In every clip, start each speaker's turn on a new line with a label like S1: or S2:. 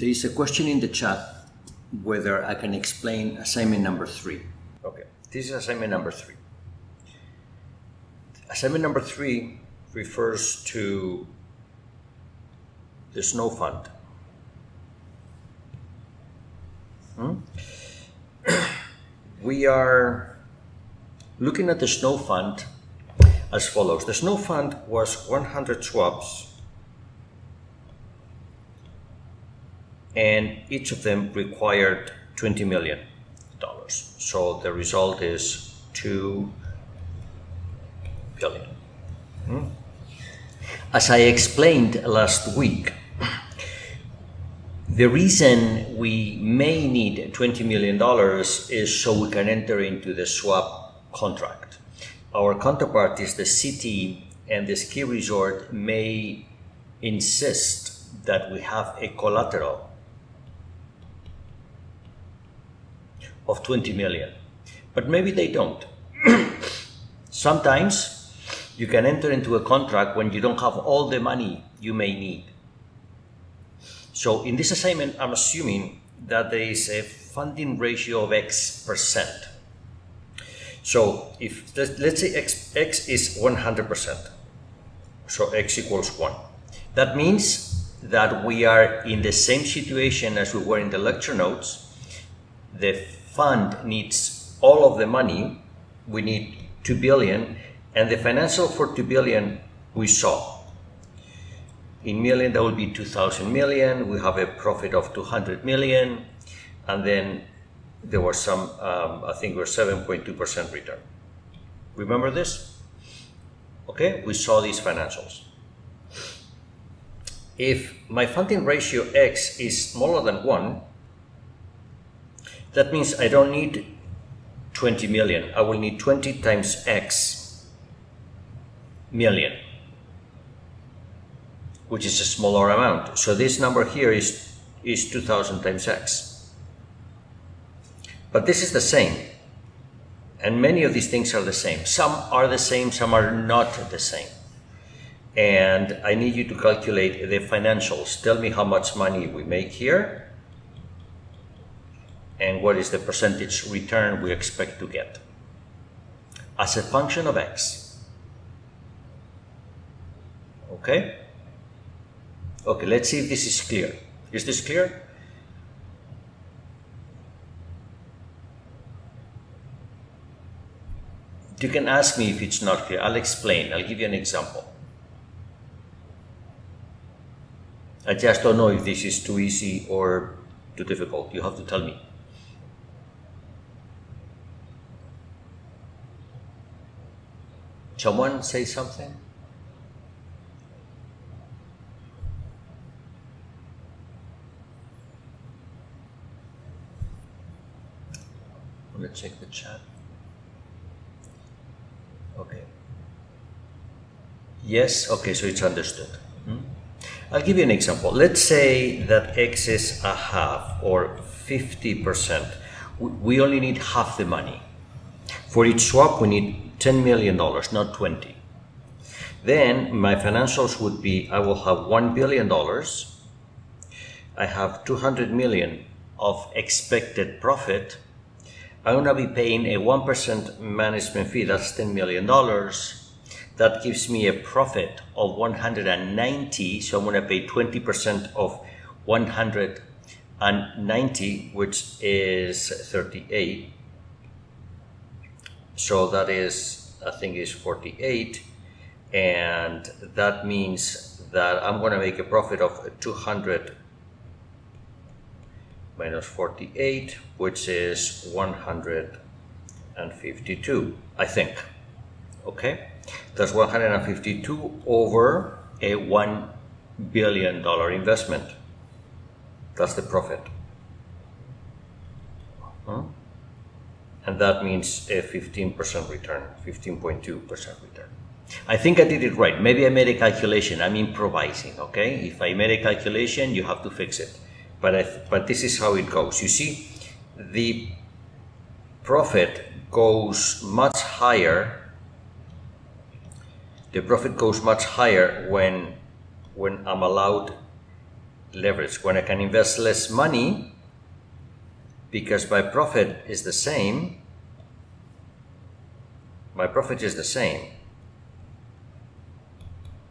S1: There is a question in the chat whether I can explain assignment number three.
S2: Okay, this is assignment number three. Assignment number three refers to the snow fund. Hmm? we are looking at the snow fund as follows. The snow fund was 100 swaps and each of them required 20 million dollars. So the result is 2 billion. Hmm? As I explained last week, the reason we may need $20 million is so we can enter into the swap contract. Our counterpart is the city and the ski resort, may insist that we have a collateral of 20 million. But maybe they don't. Sometimes you can enter into a contract when you don't have all the money you may need. So in this assignment, I'm assuming that there is a funding ratio of X percent. So if let's say X, X is 100%, so X equals 1. That means that we are in the same situation as we were in the lecture notes. The fund needs all of the money. We need 2 billion and the financial for 2 billion we saw. In million, that will be 2000 million. We have a profit of 200 million. And then there was some, um, I think we're 7.2% return. Remember this? Okay, we saw these financials. If my funding ratio X is smaller than 1, that means I don't need 20 million. I will need 20 times X million, which is a smaller amount. So this number here is, is 2000 times X. But this is the same. And many of these things are the same. Some are the same, some are not the same. And I need you to calculate the financials. Tell me how much money we make here and what is the percentage return we expect to get as a function of x. Okay? Okay, let's see if this is clear. Is this clear? You can ask me if it's not clear. I'll explain. I'll give you an example. I just don't know if this is too easy or too difficult. You have to tell me. Someone say something? I'm to check the chat. Okay. Yes, okay, so it's understood. Hmm? I'll give you an example. Let's say that X is a half or 50%. We only need half the money. For each swap, we need $10 million, not 20. Then my financials would be, I will have $1 billion. I have 200 million of expected profit. I'm going to be paying a 1% management fee. That's $10 million. That gives me a profit of 190. So I'm going to pay 20% of 190, which is 38 so that is, I think is 48. And that means that I'm going to make a profit of 200 minus 48, which is 152, I think. Okay? That's 152 over a $1 billion investment. That's the profit. And that means a 15% return, 15.2% return. I think I did it right. Maybe I made a calculation. I'm improvising, okay? If I made a calculation, you have to fix it. But, I, but this is how it goes. You see, the profit goes much higher. The profit goes much higher when, when I'm allowed leverage when I can invest less money because my profit is the same. My profit is the same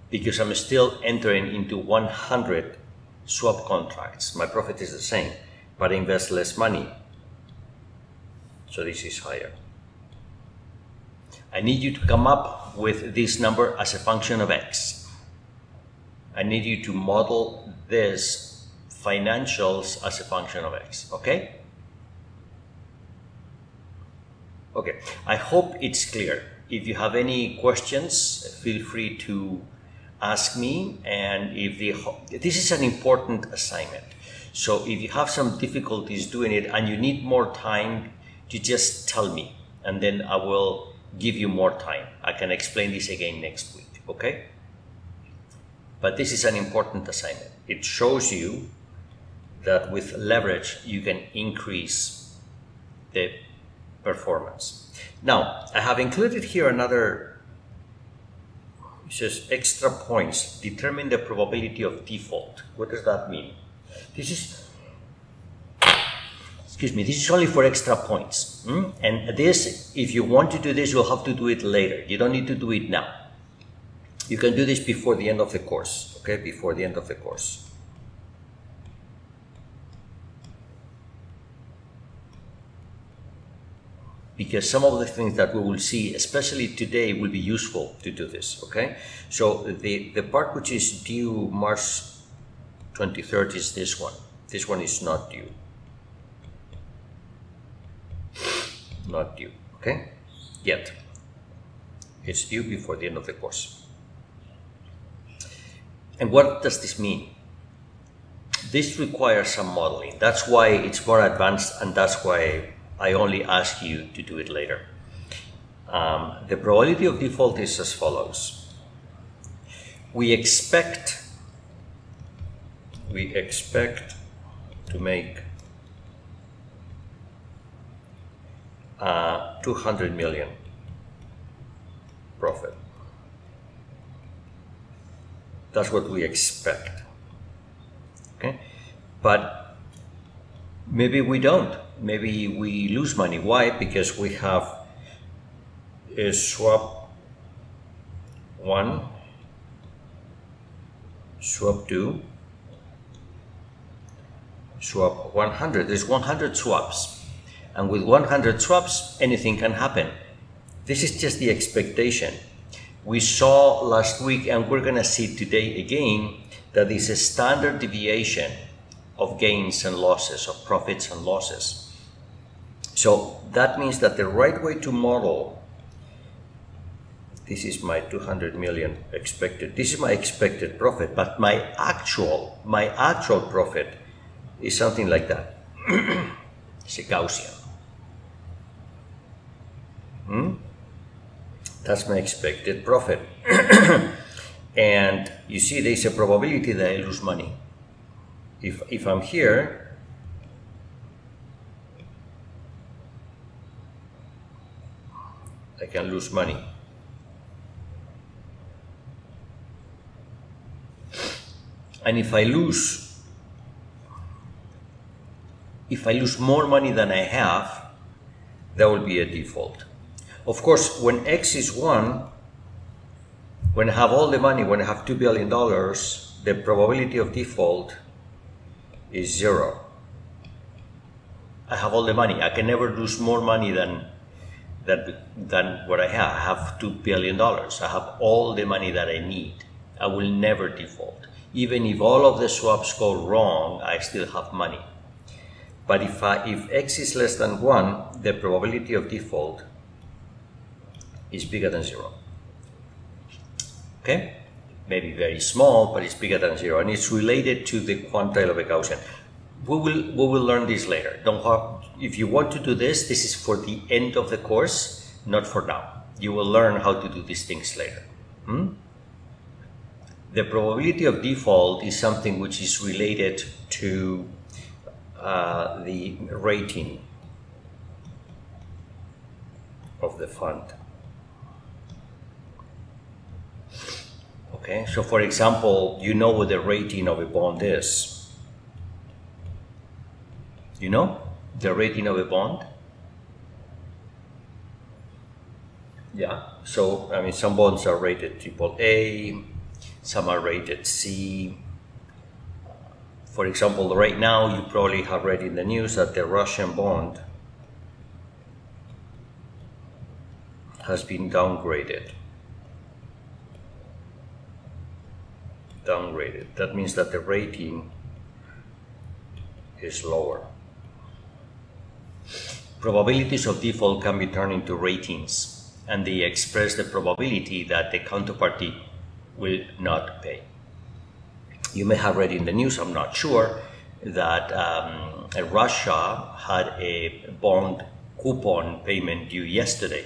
S2: because I'm still entering into 100 swap contracts. My profit is the same, but I invest less money. So this is higher. I need you to come up with this number as a function of x. I need you to model this financials as a function of x, okay? Okay, I hope it's clear. If you have any questions, feel free to ask me and if the, this is an important assignment. So if you have some difficulties doing it and you need more time, you just tell me and then I will give you more time. I can explain this again next week, okay? But this is an important assignment. It shows you that with leverage, you can increase the performance. Now, I have included here another, it says extra points, determine the probability of default. What does that mean? This is excuse me, this is only for extra points. Hmm? And this, if you want to do this, you'll have to do it later. You don't need to do it now. You can do this before the end of the course, okay? Before the end of the course. Because some of the things that we will see, especially today, will be useful to do this, okay? So the, the part which is due March 23rd is this one. This one is not due. not due, okay? Yet. It's due before the end of the course. And what does this mean? This requires some modeling. That's why it's more advanced and that's why I only ask you to do it later. Um, the probability of default is as follows. We expect we expect to make uh, 200 million profit. That's what we expect. Okay, but maybe we don't. Maybe we lose money. Why? Because we have a swap one, swap two, swap 100. There's 100 swaps and with 100 swaps, anything can happen. This is just the expectation. We saw last week, and we're going to see today again, that there's a standard deviation of gains and losses, of profits and losses. So that means that the right way to model this is my 200 million expected this is my expected profit but my actual my actual profit is something like that it's a Gaussian Hmm? That's my expected profit. and you see, there's a probability that I lose money. If, if I'm here, I can lose money. And if I lose, if I lose more money than I have, that will be a default. Of course, when X is 1, when I have all the money, when I have $2 billion, the probability of default is zero. I have all the money. I can never lose more money than, than, than what I have. I have $2 billion. I have all the money that I need. I will never default. Even if all of the swaps go wrong, I still have money. But if, I, if x is less than 1, the probability of default is bigger than zero. Okay? Maybe very small, but it's bigger than zero. And it's related to the quantile of a Gaussian. We will, we will learn this later. Don't if you want to do this, this is for the end of the course, not for now. You will learn how to do these things later. Hmm? The probability of default is something which is related to uh, the rating of the fund. Okay, so for example, you know what the rating of a bond is. You know the rating of a bond? Yeah. So I mean, some bonds are rated triple A, some are rated C. For example, right now you probably have read in the news that the Russian bond has been downgraded. Downgraded. That means that the rating is lower. Probabilities of default can be turned into ratings, and they express the probability that the counterparty will not pay. You may have read in the news, I'm not sure, that um, Russia had a bond coupon payment due yesterday,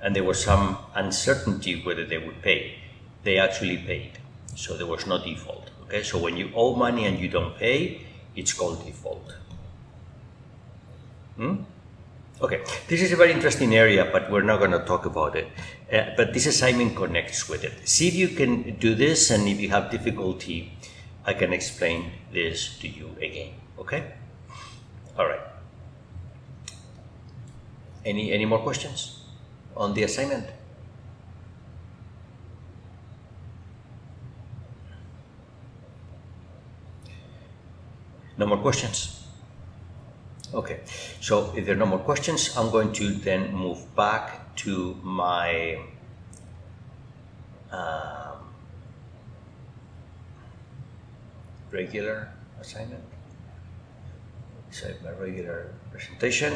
S2: and there was some uncertainty whether they would pay. They actually paid, so there was no default. Okay, so when you owe money and you don't pay, it's called default. Hmm? Okay, this is a very interesting area, but we're not going to talk about it. Uh, but this assignment connects with it. See if you can do this, and if you have difficulty, I can explain this to you again. Okay? All right. Any any more questions on the assignment? No more questions? Okay, so if there are no more questions, I'm going to then move back to my um, regular assignment. So my regular presentation.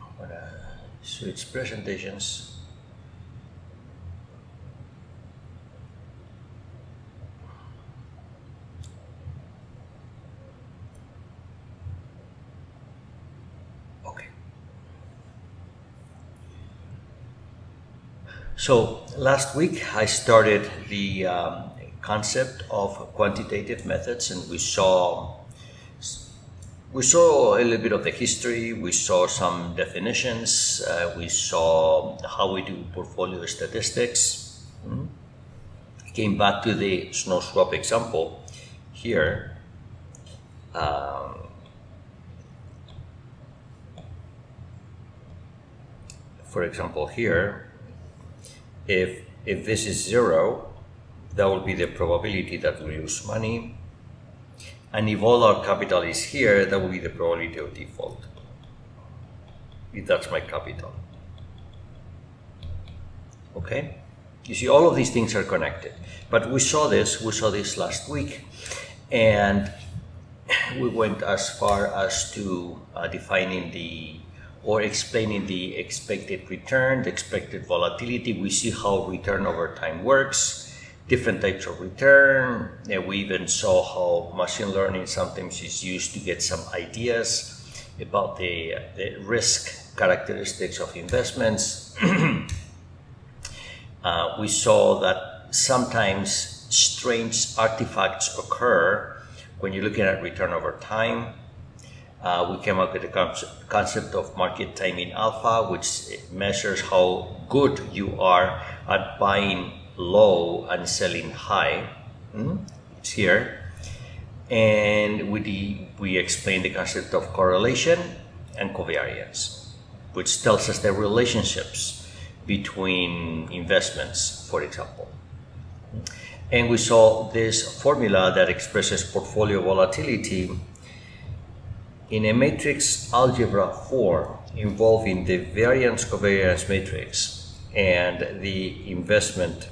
S2: I'm gonna switch presentations. Okay. So last week I started the um, concept of quantitative methods, and we saw we saw a little bit of the history. We saw some definitions. Uh, we saw how we do portfolio statistics. Mm. Came back to the snow swap example here. Um, for example, here, if if this is zero, that will be the probability that we lose money. And if all our capital is here, that will be the probability of default. If that's my capital. Okay? You see, all of these things are connected. But we saw this, we saw this last week, and we went as far as to uh, defining the or explaining the expected return, the expected volatility. We see how return over time works different types of return. And we even saw how machine learning sometimes is used to get some ideas about the, the risk characteristics of investments. uh, we saw that sometimes strange artifacts occur when you're looking at return over time. Uh, we came up with the concept of market timing alpha, which measures how good you are at buying low and selling high. Mm? It's here. And we, the, we explain the concept of correlation and covariance, which tells us the relationships between investments, for example. And we saw this formula that expresses portfolio volatility in a matrix algebra form involving the variance covariance matrix and the investment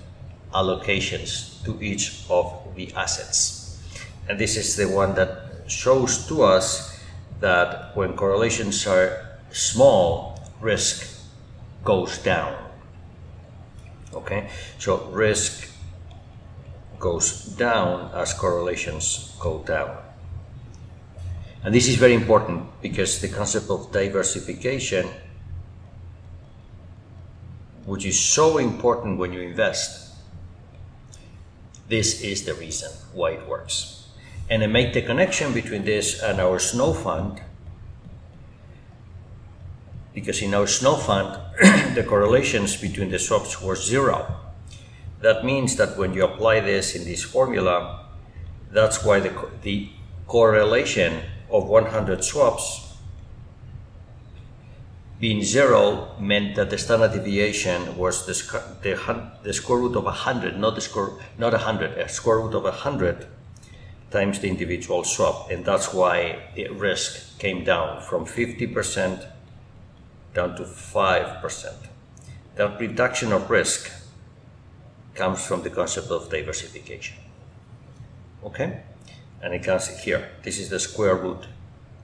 S2: allocations to each of the assets. And this is the one that shows to us that when correlations are small, risk goes down. Okay, so risk goes down as correlations go down. And this is very important because the concept of diversification, which is so important when you invest, this is the reason why it works. And I make the connection between this and our snow fund because in our snow fund, the correlations between the swaps were zero. That means that when you apply this in this formula, that's why the, the correlation of 100 swaps being zero meant that the standard deviation was the, the, the square root of 100, not the square, not 100, a square root of 100 times the individual swap. And that's why the risk came down from 50% down to 5%. That reduction of risk comes from the concept of diversification. Okay? And you can see here. This is the square root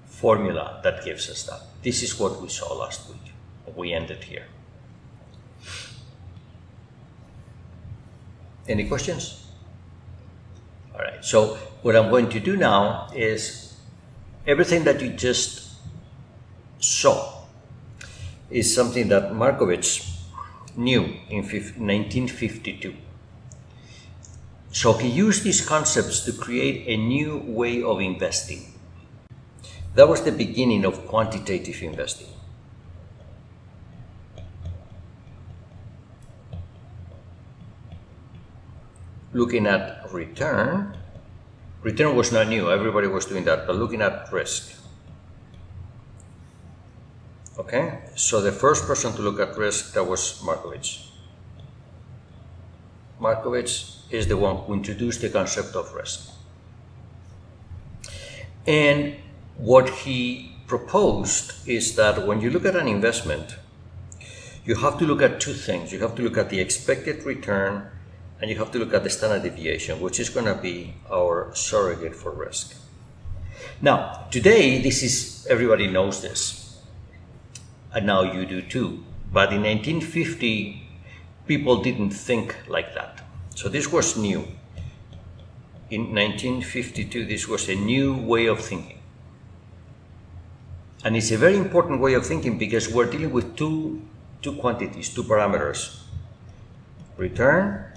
S2: formula that gives us that. This is what we saw last week. We ended here. Any questions? All right, so what I'm going to do now is everything that you just saw is something that Markowitz knew in 1952. So he used these concepts to create a new way of investing. That was the beginning of quantitative investing. Looking at return, return was not new, everybody was doing that, but looking at risk. Okay, so the first person to look at risk, that was Markowitz. Markowitz is the one who introduced the concept of risk. And what he proposed is that when you look at an investment, you have to look at two things. You have to look at the expected return and you have to look at the standard deviation, which is going to be our surrogate for risk. Now, today, this is, everybody knows this, and now you do too. But in 1950, people didn't think like that. So this was new. In 1952, this was a new way of thinking. And it's a very important way of thinking because we're dealing with two, two quantities, two parameters, return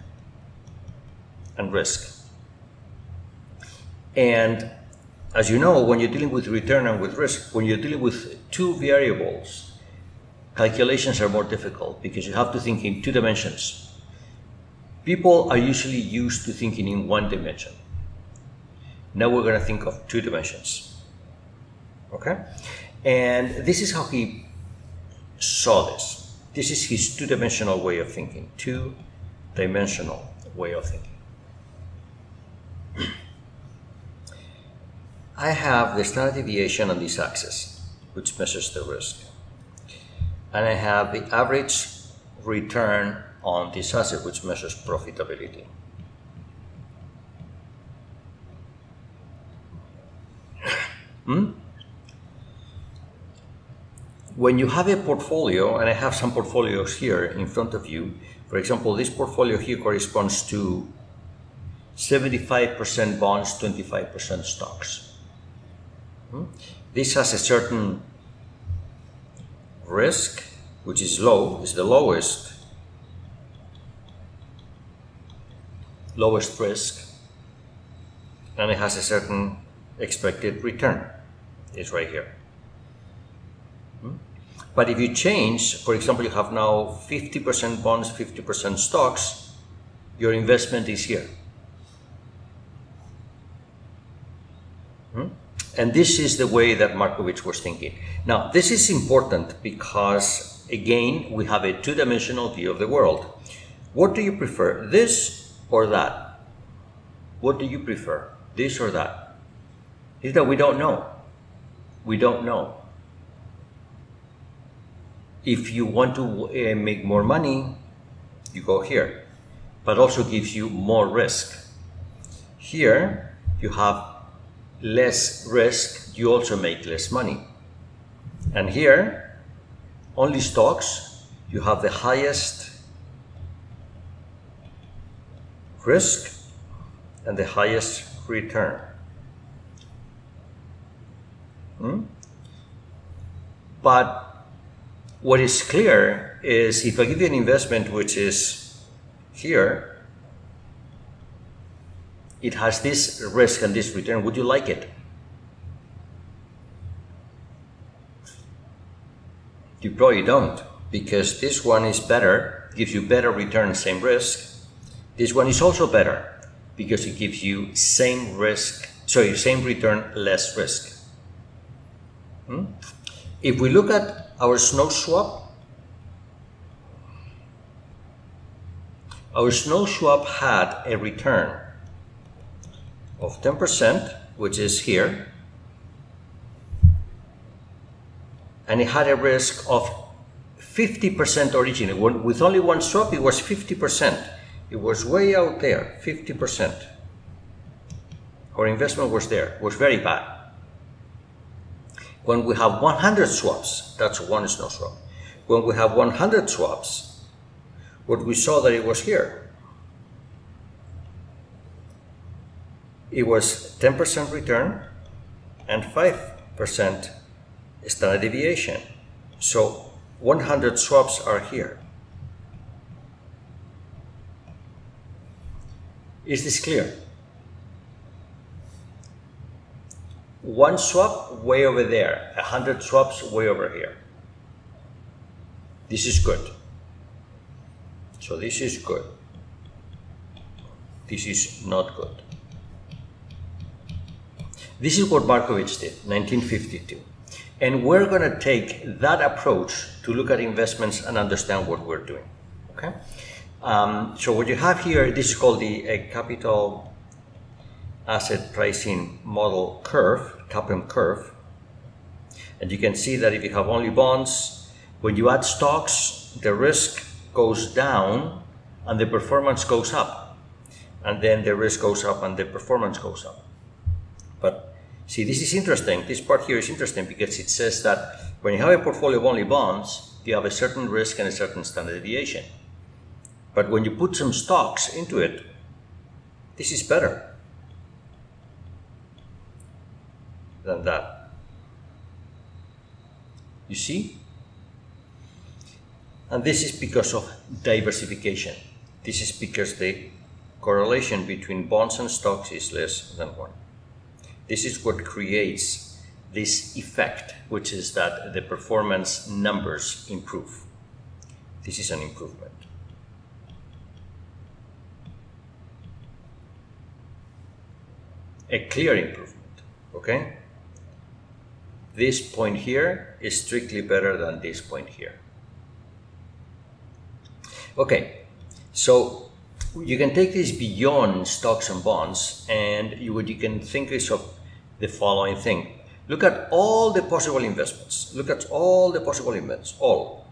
S2: and risk. And as you know, when you're dealing with return and with risk, when you're dealing with two variables, calculations are more difficult because you have to think in two dimensions. People are usually used to thinking in one dimension. Now we're going to think of two dimensions. Okay? And this is how he saw this. This is his two dimensional way of thinking, two dimensional way of thinking. I have the standard deviation on this axis, which measures the risk. And I have the average return on this asset, which measures profitability. hmm? when you have a portfolio, and I have some portfolios here in front of you, for example, this portfolio here corresponds to 75% bonds, 25% stocks. Hmm? This has a certain risk, which is low, is the lowest, lowest risk, and it has a certain expected return, is right here. But if you change, for example, you have now 50% bonds, 50% stocks, your investment is here. Hmm? And this is the way that Markowitz was thinking. Now, this is important because, again, we have a two-dimensional view of the world. What do you prefer, this or that? What do you prefer, this or that? Is that we don't know. We don't know if you want to uh, make more money, you go here, but also gives you more risk. Here, you have less risk, you also make less money. And here, only stocks, you have the highest risk and the highest return. Hmm? But what is clear is if I give you an investment which is here, it has this risk and this return, would you like it? You probably don't because this one is better, gives you better return, same risk. This one is also better because it gives you same risk, sorry, same return, less risk. Hmm? If we look at our snow swap, our snow swap had a return of 10%, which is here, and it had a risk of 50% originally. With only one swap, it was 50%. It was way out there, 50%. Our investment was there, was very bad. When we have 100 swaps, that's one snow swap. When we have 100 swaps, what we saw that it was here. It was 10% return and 5% standard deviation. So 100 swaps are here. Is this clear? One swap way over there, 100 swaps way over here. This is good. So this is good. This is not good. This is what Markowitz did, 1952. And we're going to take that approach to look at investments and understand what we're doing. Okay. Um, so what you have here, this is called the capital asset pricing model curve, CAPM curve. And you can see that if you have only bonds, when you add stocks, the risk goes down and the performance goes up. And then the risk goes up and the performance goes up. But See, this is interesting. This part here is interesting because it says that when you have a portfolio of only bonds, you have a certain risk and a certain standard deviation. But when you put some stocks into it, this is better than that. You see? And this is because of diversification. This is because the correlation between bonds and stocks is less than 1. This is what creates this effect, which is that the performance numbers improve. This is an improvement. A clear improvement, okay? This point here is strictly better than this point here. Okay, so you can take this beyond stocks and bonds, and you, what you can think is of the following thing. Look at all the possible investments. Look at all the possible investments. All.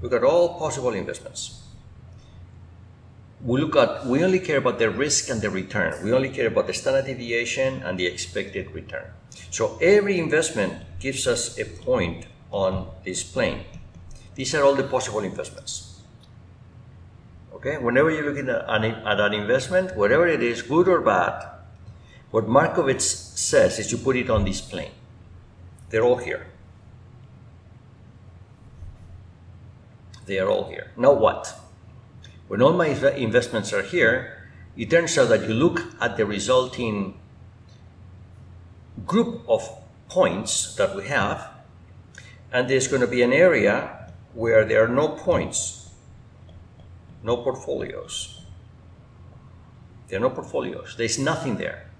S2: Look at all possible investments. We look at, we only care about the risk and the return. We only care about the standard deviation and the expected return. So every investment gives us a point on this plane. These are all the possible investments. Okay, whenever you're looking at an, at an investment, whatever it is, good or bad, what Markowitz says is you put it on this plane. They're all here. They are all here. Now what? When all my investments are here, it turns out that you look at the resulting group of points that we have, and there's going to be an area where there are no points, no portfolios. There are no portfolios. There's nothing there.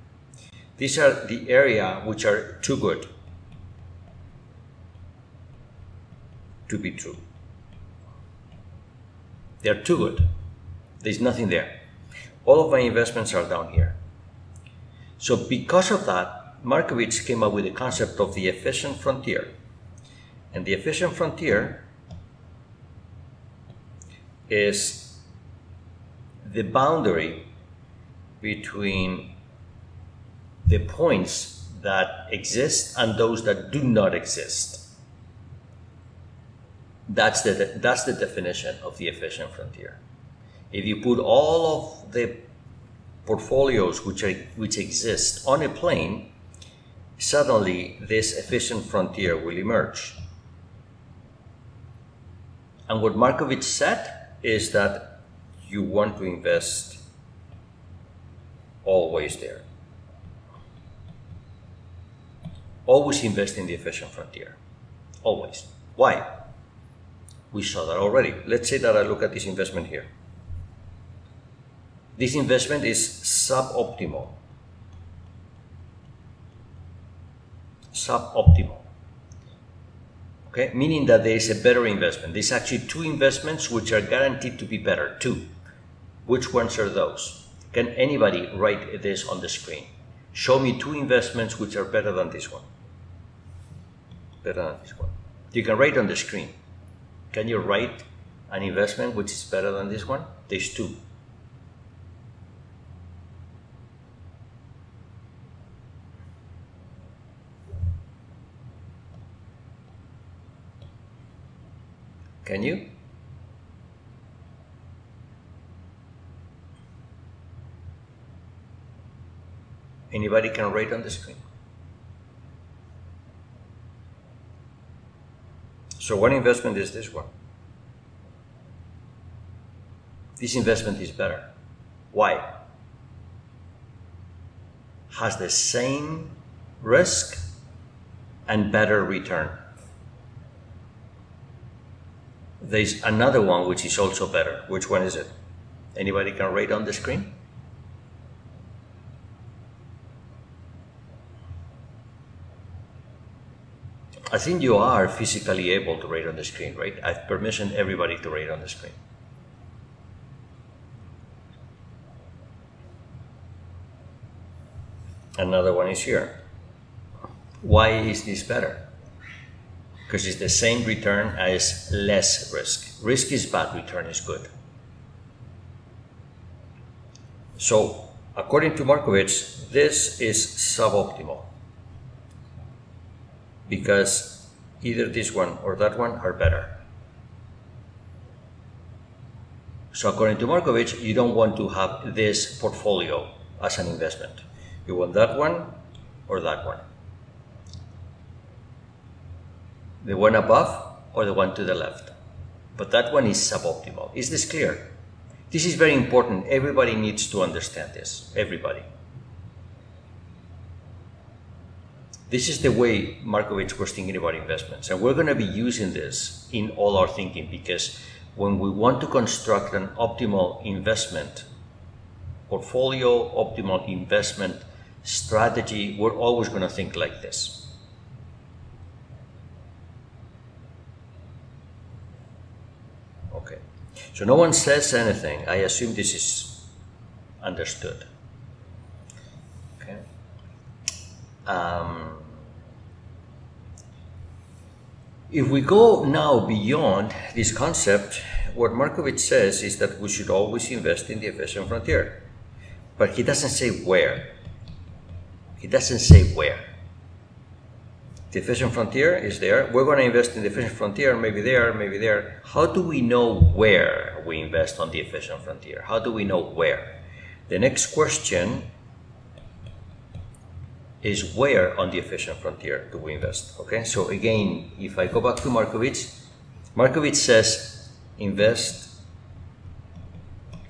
S2: These are the area which are too good to be true. They are too good. There's nothing there. All of my investments are down here. So because of that, Markowitz came up with the concept of the efficient frontier. And the efficient frontier is the boundary between the points that exist and those that do not exist. That's the, that's the definition of the efficient frontier. If you put all of the portfolios which, are, which exist on a plane, suddenly this efficient frontier will emerge. And what Markowitz said is that you want to invest always there always invest in the efficient frontier. Always. Why? We saw that already. Let's say that I look at this investment here. This investment is suboptimal. Suboptimal. Okay, meaning that there is a better investment. There's actually two investments which are guaranteed to be better. Two. Which ones are those? Can anybody write this on the screen? Show me two investments which are better than this one. Better than this one. You can write on the screen. Can you write an investment which is better than this one? There's two. Can you? Anybody can write on the screen. So what investment is this one? This investment is better. Why? Has the same risk and better return. There's another one which is also better. Which one is it? Anybody can rate on the screen? I think you are physically able to rate on the screen, right? I've permissioned everybody to rate on the screen. Another one is here. Why is this better? Because it's the same return as less risk. Risk is bad, return is good. So, according to Markowitz, this is suboptimal because either this one or that one are better. So according to Markowitz, you don't want to have this portfolio as an investment. You want that one or that one. The one above or the one to the left. But that one is suboptimal. Is this clear? This is very important. Everybody needs to understand this. Everybody. This is the way Markowitz was thinking about investments. And we're going to be using this in all our thinking because when we want to construct an optimal investment portfolio, optimal investment strategy, we're always going to think like this. Okay. So no one says anything. I assume this is understood. Okay. Um, if we go now beyond this concept, what Markowitz says is that we should always invest in the efficient frontier. But he doesn't say where. He doesn't say where. The efficient frontier is there. We're going to invest in the efficient frontier, maybe there, maybe there. How do we know where we invest on the efficient frontier? How do we know where? The next question is where on the efficient frontier do we invest? Okay, so again, if I go back to Markowitz, Markowitz says invest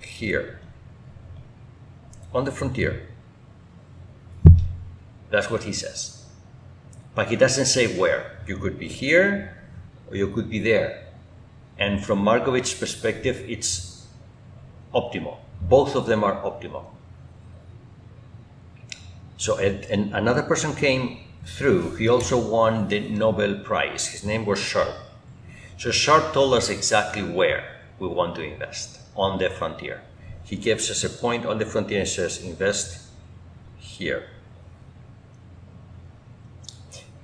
S2: here on the frontier. That's what he says. But he doesn't say where. You could be here or you could be there. And from Markowitz's perspective, it's optimal. Both of them are optimal. So and, another person came through. He also won the Nobel Prize. His name was Sharpe. So Sharpe told us exactly where we want to invest on the frontier. He gives us a point on the frontier and says invest here.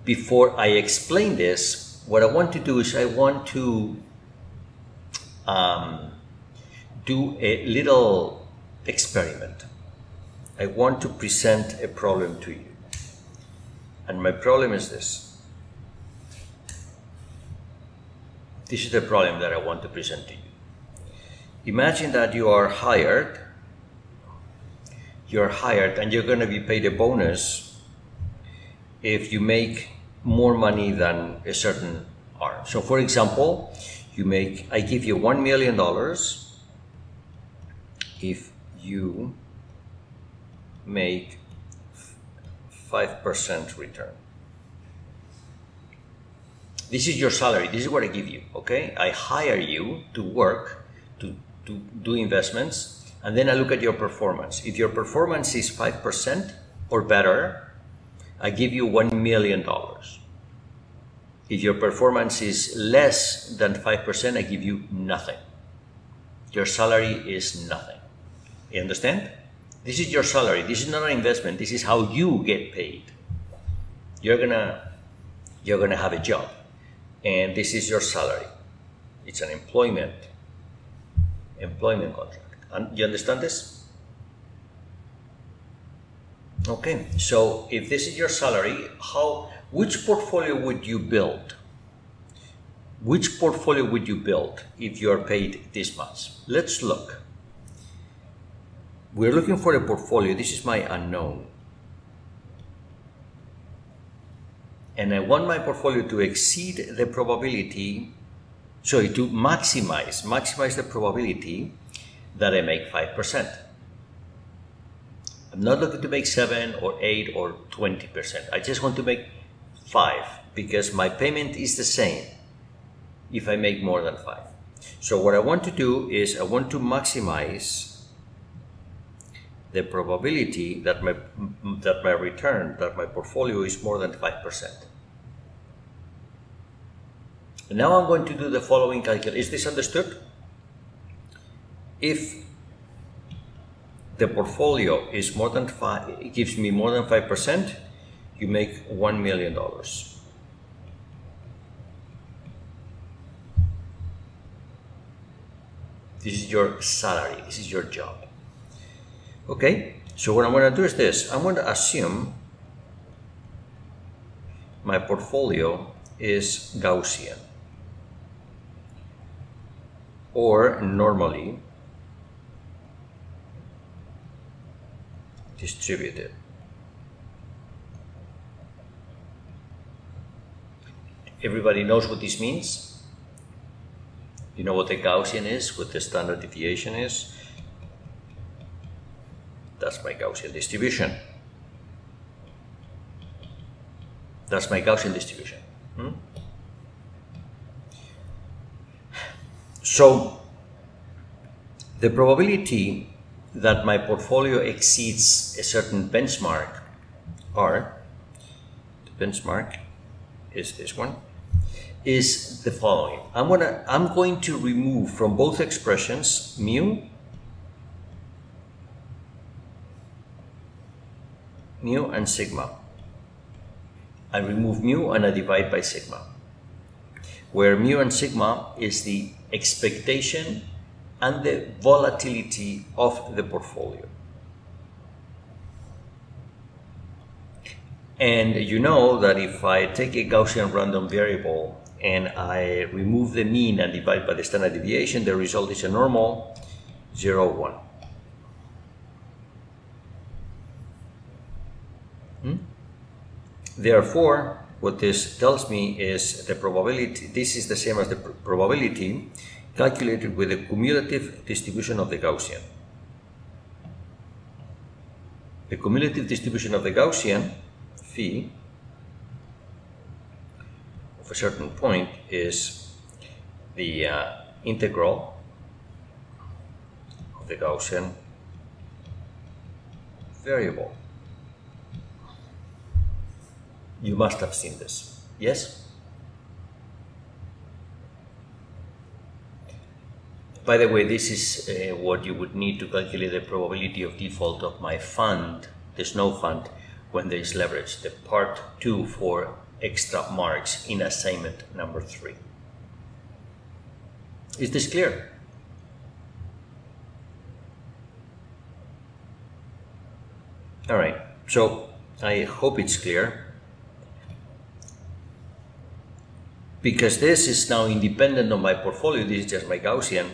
S2: Before I explain this, what I want to do is I want to um, do a little experiment. I want to present a problem to you. And my problem is this. This is the problem that I want to present to you. Imagine that you are hired, you're hired and you're going to be paid a bonus if you make more money than a certain R. So for example, you make, I give you $1 million if you make 5% return. This is your salary. This is what I give you. Okay. I hire you to work, to, to do investments, and then I look at your performance. If your performance is 5% or better, I give you $1 million. If your performance is less than 5%, I give you nothing. Your salary is nothing. You understand? This is your salary. This is not an investment. This is how you get paid. You're gonna you're gonna have a job, and this is your salary. It's an employment employment contract. And you understand this? Okay. So if this is your salary, how which portfolio would you build? Which portfolio would you build if you are paid this much? Let's look. We're looking for a portfolio. This is my unknown. And I want my portfolio to exceed the probability, sorry, to maximize, maximize the probability that I make 5%. I'm not looking to make 7 or 8 or 20%. I just want to make 5 because my payment is the same if I make more than 5. So what I want to do is I want to maximize the probability that my that my return that my portfolio is more than 5%. Now I'm going to do the following calculation. Is this understood? If the portfolio is more than five, it gives me more than 5%, you make $1 million. This is your salary, this is your job. Okay, so what I'm going to do is this I'm going to assume my portfolio is Gaussian or normally distributed. Everybody knows what this means? You know what the Gaussian is, what the standard deviation is? That's my Gaussian distribution. That's my Gaussian distribution. Hmm? So, the probability that my portfolio exceeds a certain benchmark are, the benchmark is this one, is the following. I'm gonna I'm going to remove from both expressions mu mu and sigma. I remove mu and I divide by sigma. Where mu and sigma is the expectation and the volatility of the portfolio. And you know that if I take a Gaussian random variable and I remove the mean and divide by the standard deviation, the result is a normal 0, 1. Therefore, what this tells me is the probability, this is the same as the pr probability calculated with the cumulative distribution of the Gaussian. The cumulative distribution of the Gaussian, phi, of a certain point is the uh, integral of the Gaussian variable. You must have seen this. Yes? By the way, this is uh, what you would need to calculate the probability of default of my fund, the snow fund, when there is leverage, the part two for extra marks in assignment number three. Is this clear? All right, so I hope it's clear. Because this is now independent of my portfolio, this is just my Gaussian,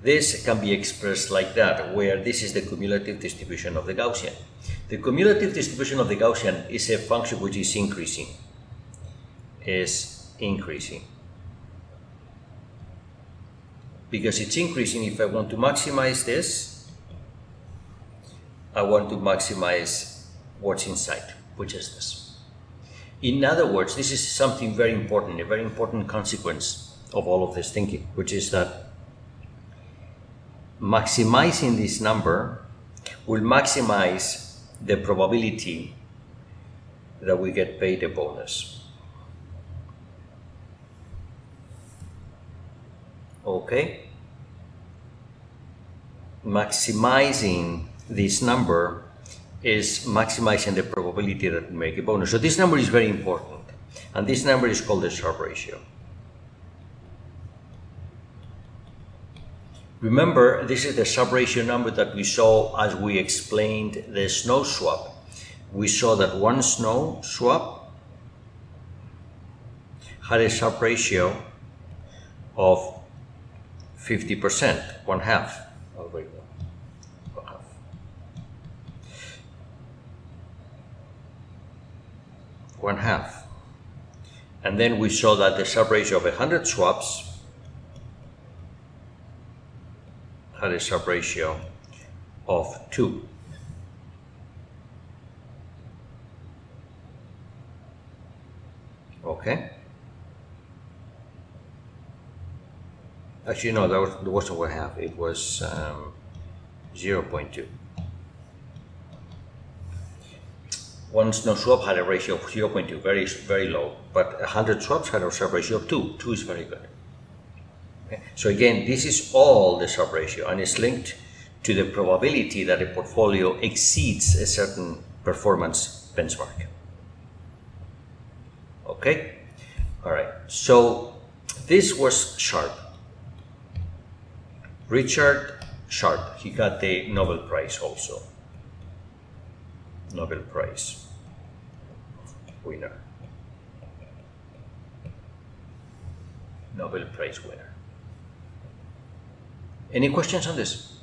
S2: this can be expressed like that, where this is the cumulative distribution of the Gaussian. The cumulative distribution of the Gaussian is a function which is increasing, is increasing. Because it's increasing, if I want to maximize this, I want to maximize what's inside, which is this. In other words, this is something very important, a very important consequence of all of this thinking, which is that maximizing this number will maximize the probability that we get paid a bonus. Okay? Maximizing this number is maximizing the probability that we make a bonus. So this number is very important. And this number is called the Sharpe ratio. Remember, this is the Sharpe ratio number that we saw as we explained the snow swap. We saw that one snow swap had a Sharpe ratio of 50%, one half. Oh, wait, one half. One half. And then we saw that the Sharpe ratio of 100 swaps had a Sharpe ratio of 2. Okay. Actually, no, that, was, that wasn't what half. It was um, 0.2. One snow swap had a ratio of 0.2, very, very low. But 100 swaps had a Sharpe ratio of 2. 2 is very good. Okay. So again, this is all the Sharpe ratio and it's linked to the probability that a portfolio exceeds a certain performance benchmark. Okay? All right. So this was Sharpe. Richard Sharpe, he got the Nobel Prize also. Nobel Prize winner. Nobel Prize winner. Any questions on this?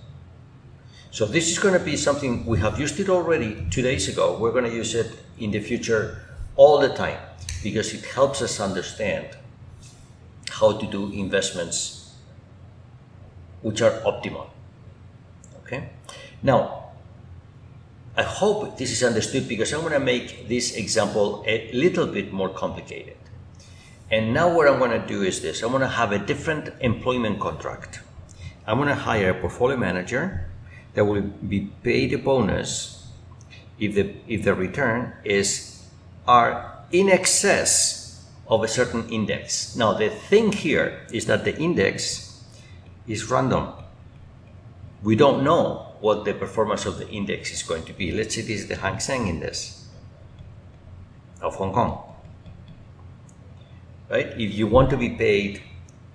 S2: So this is going to be something we have used it already two days ago. We're going to use it in the future all the time because it helps us understand how to do investments which are optimal. Okay. Now, I hope this is understood because I'm going to make this example a little bit more complicated. And now what I'm going to do is this. I'm going to have a different employment contract. I'm going to hire a portfolio manager that will be paid a bonus if the, if the return is are in excess of a certain index. Now the thing here is that the index is random. We don't know what the performance of the index is going to be. Let's say this is the Hang Seng Index of Hong Kong. Right? If you want to be paid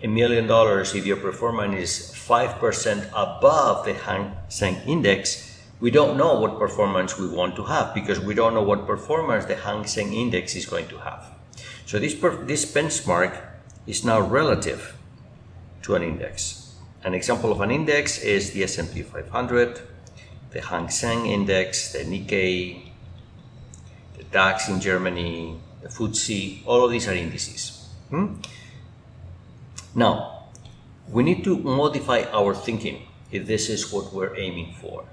S2: a million dollars if your performance is 5% above the Hang Seng Index, we don't know what performance we want to have because we don't know what performance the Hang Seng Index is going to have. So this, this benchmark is now relative to an index. An example of an index is the S&P 500, the Hang Seng Index, the Nikkei, the DAX in Germany, the FTSE, all of these are indices. Hmm? Now, we need to modify our thinking if this is what we're aiming for.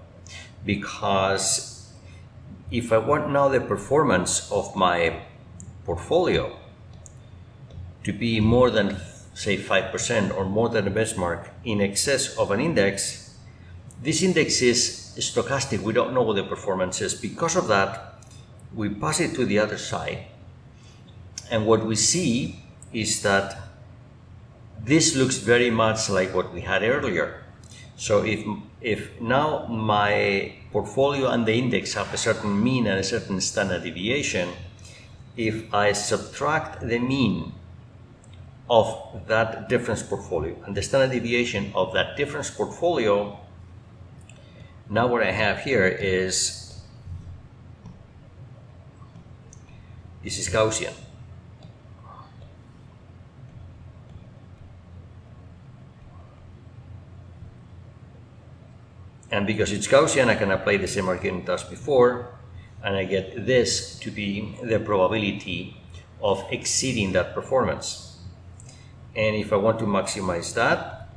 S2: Because if I want now the performance of my portfolio to be more than say 5% or more than a benchmark in excess of an index, this index is stochastic. We don't know what the performance is. Because of that, we pass it to the other side. And what we see is that this looks very much like what we had earlier. So if, if now my portfolio and the index have a certain mean and a certain standard deviation, if I subtract the mean of that difference portfolio. And the standard deviation of that difference portfolio. Now what I have here is this is Gaussian. And because it's Gaussian I can apply the same argument as before and I get this to be the probability of exceeding that performance and if I want to maximize that,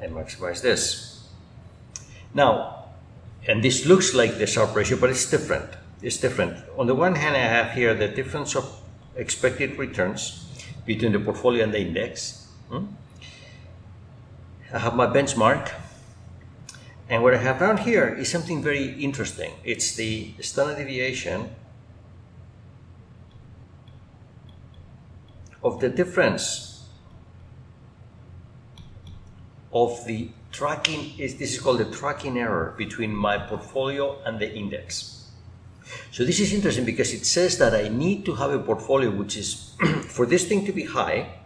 S2: I maximize this. Now, and this looks like the Sharpe ratio, but it's different. It's different. On the one hand, I have here the difference of expected returns between the portfolio and the index. Hmm? I have my benchmark. And what I have down here is something very interesting. It's the standard deviation of the difference of the tracking is this is called the tracking error between my portfolio and the index. So this is interesting because it says that I need to have a portfolio which is for this thing to be high.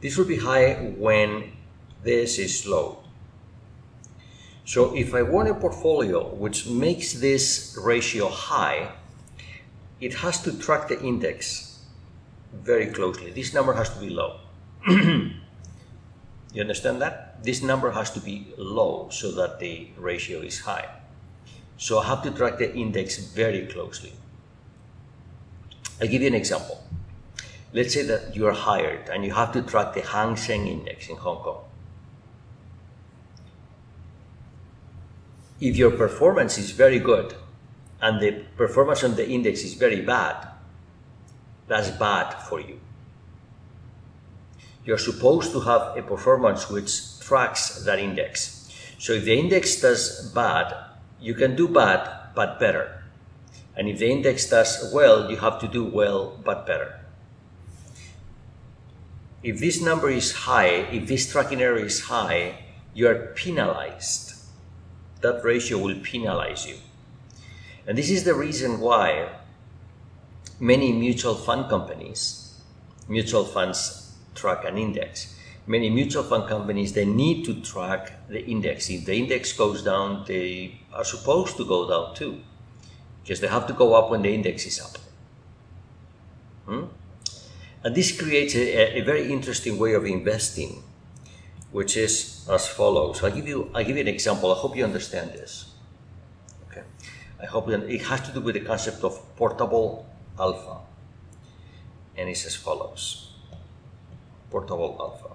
S2: This will be high when this is low. So if I want a portfolio which makes this ratio high, it has to track the index very closely. This number has to be low. you understand that? This number has to be low so that the ratio is high. So I have to track the index very closely. I'll give you an example. Let's say that you are hired and you have to track the Hang Seng index in Hong Kong. If your performance is very good and the performance on the index is very bad, that's bad for you. You're supposed to have a performance which tracks that index. So if the index does bad, you can do bad but better. And if the index does well, you have to do well but better. If this number is high, if this tracking error is high, you are penalized. That ratio will penalize you. And this is the reason why many mutual fund companies, mutual funds track an index. Many mutual fund companies, they need to track the index. If the index goes down, they are supposed to go down too, because they have to go up when the index is up. Hmm? And this creates a, a, very interesting way of investing, which is as follows. I'll give you, I'll give you an example. I hope you understand this. Okay. I hope that it has to do with the concept of portable alpha. And it's as follows. Portable alpha.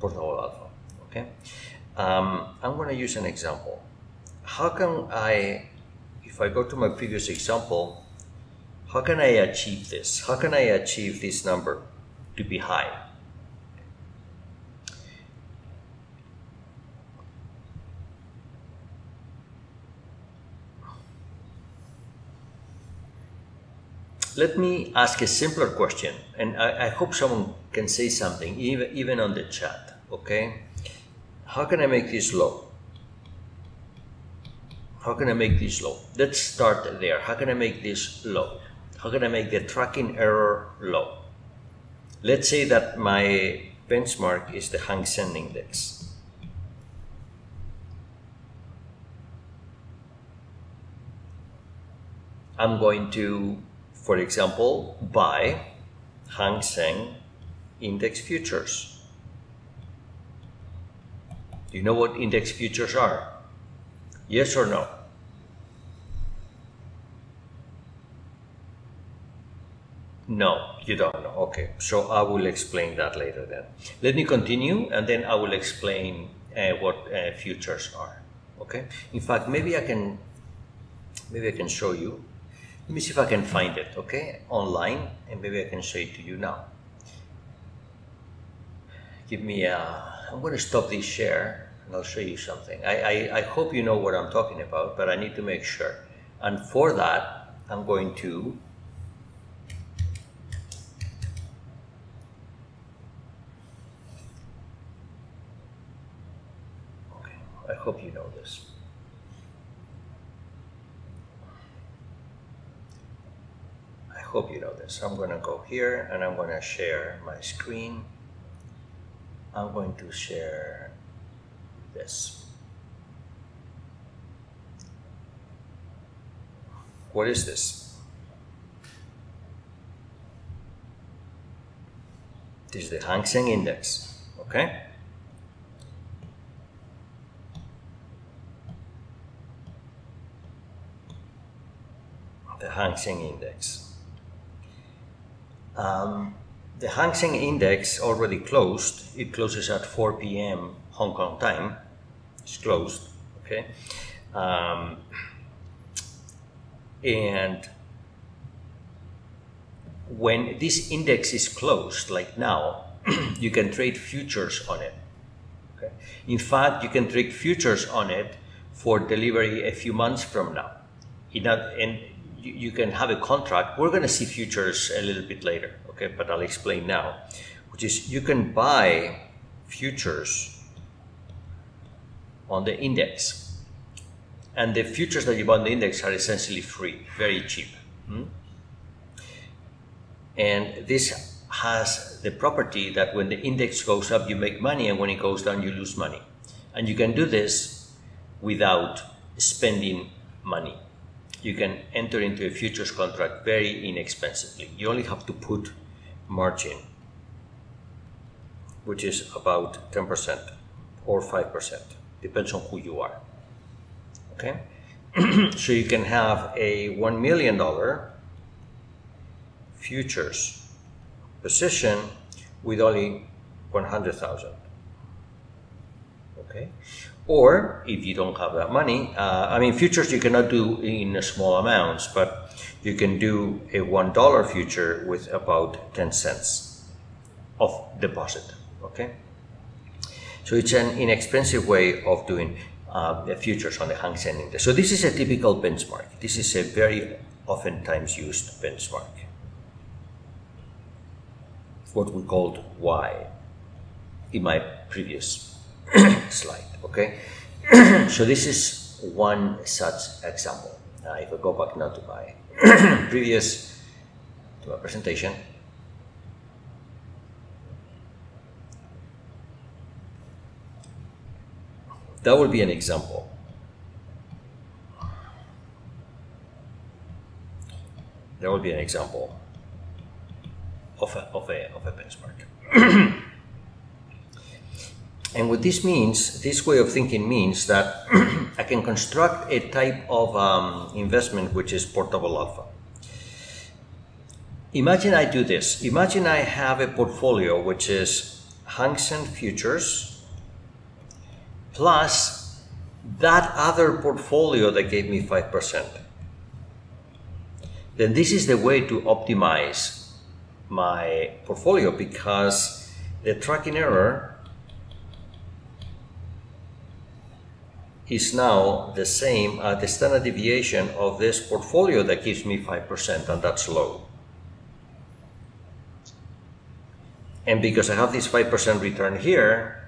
S2: Portable alpha. Okay. Um, I'm going to use an example. How can I, if I go to my previous example, how can I achieve this? How can I achieve this number to be high? Let me ask a simpler question, and I, I hope someone can say something, even, even on the chat, okay? How can I make this low? How can I make this low? Let's start there. How can I make this low? How can I make the tracking error low? Let's say that my benchmark is the Hang Seng index. I'm going to for example, buy Hang Seng index futures. Do you know what index futures are? Yes or no? No, you don't know. Okay, so I will explain that later then. Let me continue and then I will explain uh, what uh, futures are. Okay. In fact, maybe I can, maybe I can show you let me see if I can find it, okay, online, and maybe I can show it to you now. Give me a, I'm going to stop this share and I'll show you something. I, I, I hope you know what I'm talking about, but I need to make sure. And for that, I'm going to Okay, I hope you know this. Hope you know this. I'm going to go here and I'm going to share my screen. I'm going to share this. What is this? This is the Hang Seng Index, okay? The Hang Seng Index. Um, the Hang Seng Index already closed. It closes at 4 p.m. Hong Kong time. It's closed. Okay. Um, and when this index is closed, like now, you can trade futures on it. Okay. In fact, you can trade futures on it for delivery a few months from now. In, a, in you, you can have a contract. We're going to see futures a little bit later, okay, but I'll explain now, which is you can buy futures on the index. And the futures that you buy on the index are essentially free, very cheap. Hmm? And this has the property that when the index goes up, you make money, and when it goes down, you lose money. And you can do this without spending money. You can enter into a futures contract very inexpensively. You only have to put margin, which is about 10% or 5%, depends on who you are. Okay? so you can have a $1 million futures position with only 100,000. Or if you don't have that money, uh, I mean, futures you cannot do in small amounts, but you can do a $1 future with about 10 cents of deposit. Okay? So it's an inexpensive way of doing uh, futures on the Hang Seng Index. So this is a typical benchmark. This is a very oftentimes used benchmark. What we called Y in my previous slide. Okay, so this is one such example. Uh, if I go back now to my previous to my presentation, that would be an example. That would be an example of a, of a, of a benchmark. And what this means, this way of thinking means that I can construct a type of um, investment which is portable alpha. Imagine I do this. Imagine I have a portfolio which is Hang Seng futures plus that other portfolio that gave me 5%. Then this is the way to optimize my portfolio because the tracking error is now the same as the standard deviation of this portfolio that gives me 5% and that's low. And because I have this 5% return here,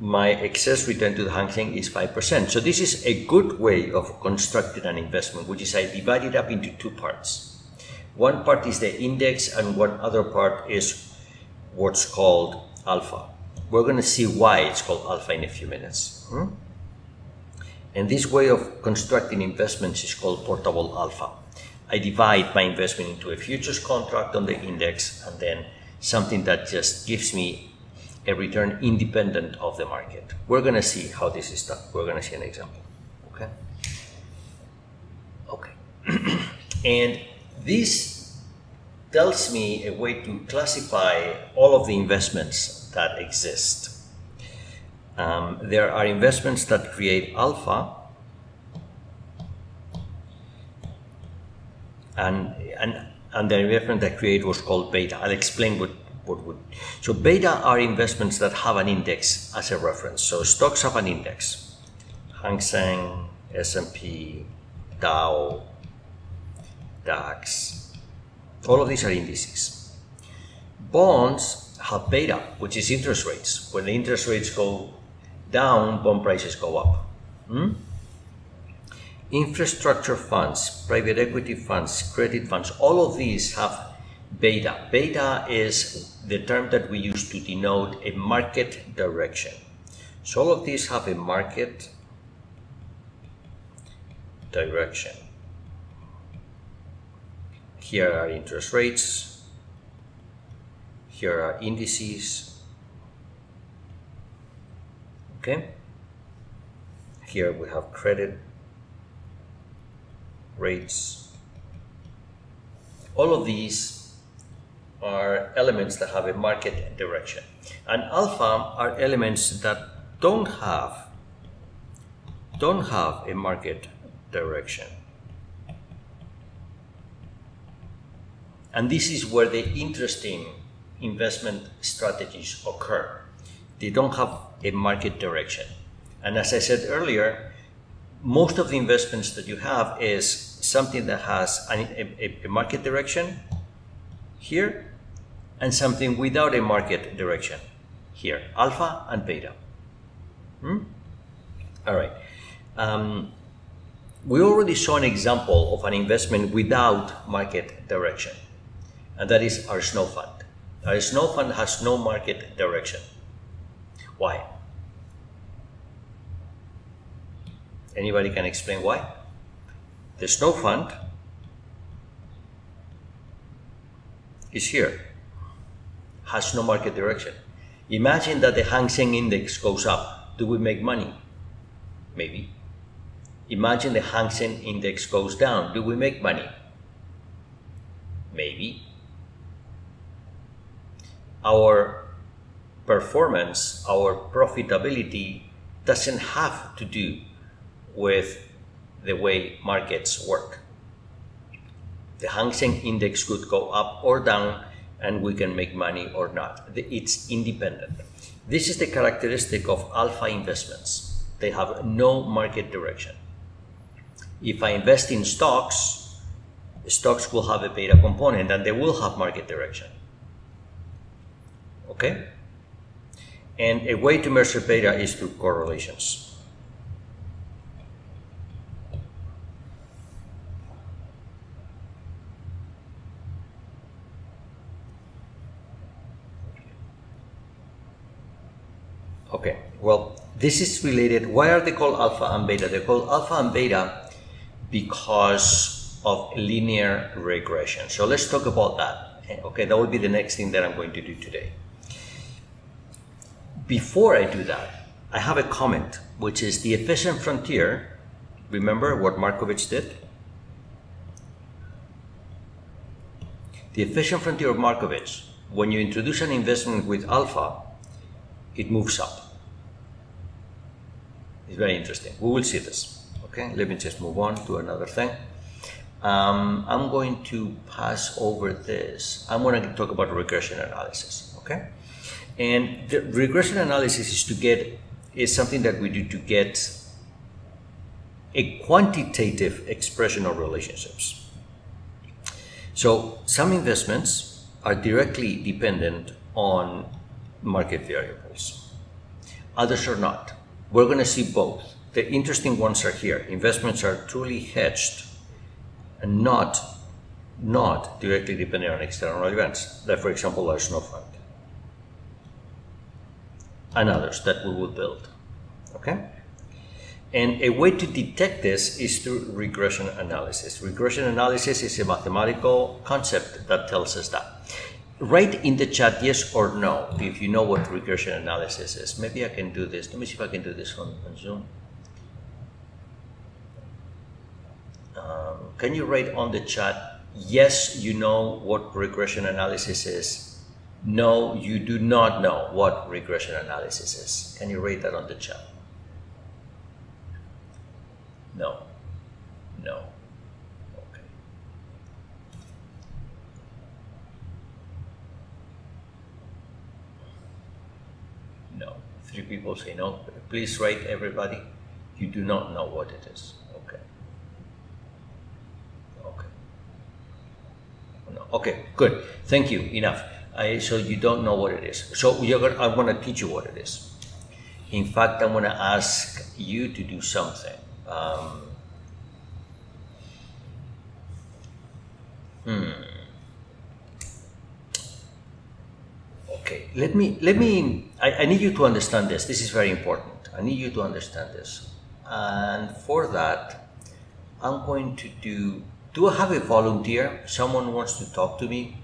S2: my excess return to the Hang Seng is 5%. So this is a good way of constructing an investment, which is I divide it up into two parts. One part is the index and one other part is what's called alpha. We're going to see why it's called alpha in a few minutes. Hmm? And this way of constructing investments is called portable alpha. I divide my investment into a futures contract on the index and then something that just gives me a return independent of the market. We're going to see how this is done. We're going to see an example. Okay? Okay. and this tells me a way to classify all of the investments that exist. Um, there are investments that create alpha and, and, and the investment that create was called beta. I'll explain what, what would. So beta are investments that have an index as a reference. So stocks have an index. Hang Seng, S&P, Dow, DAX. All of these are indices. Bonds have beta, which is interest rates. When the interest rates go down, bond prices go up. Hmm? Infrastructure funds, private equity funds, credit funds, all of these have beta. Beta is the term that we use to denote a market direction. So all of these have a market direction. Here are interest rates. Here are indices. Okay. Here we have credit rates. All of these are elements that have a market direction. And alpha are elements that don't have don't have a market direction. And this is where the interesting investment strategies occur. They don't have a market direction. And as I said earlier, most of the investments that you have is something that has a, a, a market direction here and something without a market direction here, alpha and beta. Hmm? All right. Um, we already saw an example of an investment without market direction, and that is our snow fund. Our snow fund has no market direction. Why? Anybody can explain why? The snow fund is here, has no market direction. Imagine that the Hang Seng index goes up. Do we make money? Maybe. Imagine the Hang Seng index goes down. Do we make money? Maybe. Our performance, our profitability doesn't have to do with the way markets work. The Hang Seng index could go up or down and we can make money or not. It's independent. This is the characteristic of alpha investments. They have no market direction. If I invest in stocks, stocks will have a beta component and they will have market direction. Okay? And a way to measure beta is through correlations. Okay, well, this is related. Why are they called alpha and beta? They're called alpha and beta because of linear regression. So let's talk about that. Okay, that will be the next thing that I'm going to do today. Before I do that, I have a comment, which is the efficient frontier. Remember what Markowitz did? The efficient frontier of Markowitz, when you introduce an investment with alpha, it moves up. It's very interesting. We will see this. Okay, let me just move on to another thing. Um, I'm going to pass over this. I'm going to talk about regression analysis. Okay, and the regression analysis is to get is something that we do to get a quantitative expression of relationships. So some investments are directly dependent on market variables. Others are not we're going to see both. The interesting ones are here. Investments are truly hedged and not, not directly dependent on external events, like for example our snow fund and others that we will build. Okay? And a way to detect this is through regression analysis. Regression analysis is a mathematical concept that tells us that. Write in the chat yes or no if you know what regression analysis is. Maybe I can do this. Let me see if I can do this on, on Zoom. Um, can you write on the chat, yes, you know what regression analysis is? No, you do not know what regression analysis is. Can you write that on the chat? No. No. Three people say no. Please write everybody. You do not know what it is. Okay. Okay. Okay. Good. Thank you. Enough. I, so you don't know what it is. So gonna, I want to teach you what it is. In fact, I'm going to ask you to do something. Um, hmm. Okay, let me, let me, I, I need you to understand this. This is very important. I need you to understand this. And for that, I'm going to do, do I have a volunteer? Someone wants to talk to me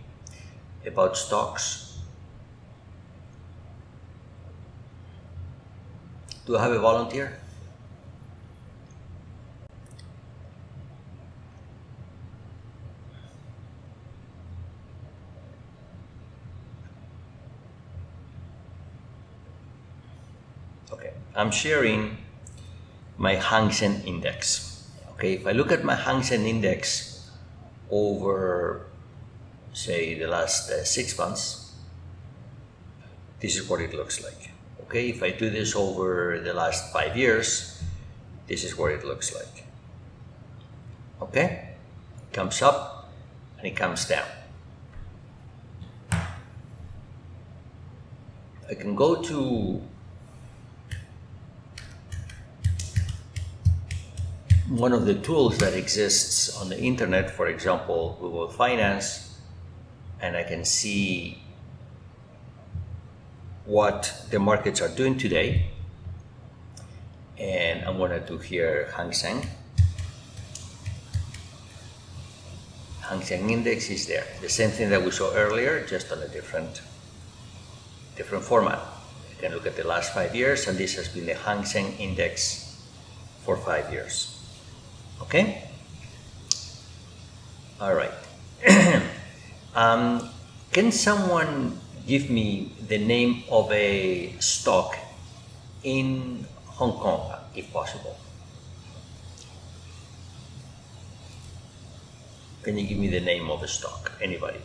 S2: about stocks? Do I have a volunteer? I'm sharing my Hang Seng Index. Okay, if I look at my Hang Seng Index over, say, the last uh, six months, this is what it looks like. Okay, if I do this over the last five years, this is what it looks like. Okay, it comes up and it comes down. I can go to one of the tools that exists on the internet, for example, Google Finance, and I can see what the markets are doing today. And I'm going to do here Hang Seng. Hang Seng index is there. The same thing that we saw earlier, just on a different, different format. You can look at the last five years, and this has been the Hang Seng index for five years. Okay? All right. um, can someone give me the name of a stock in Hong Kong, if possible? Can you give me the name of a stock? Anybody?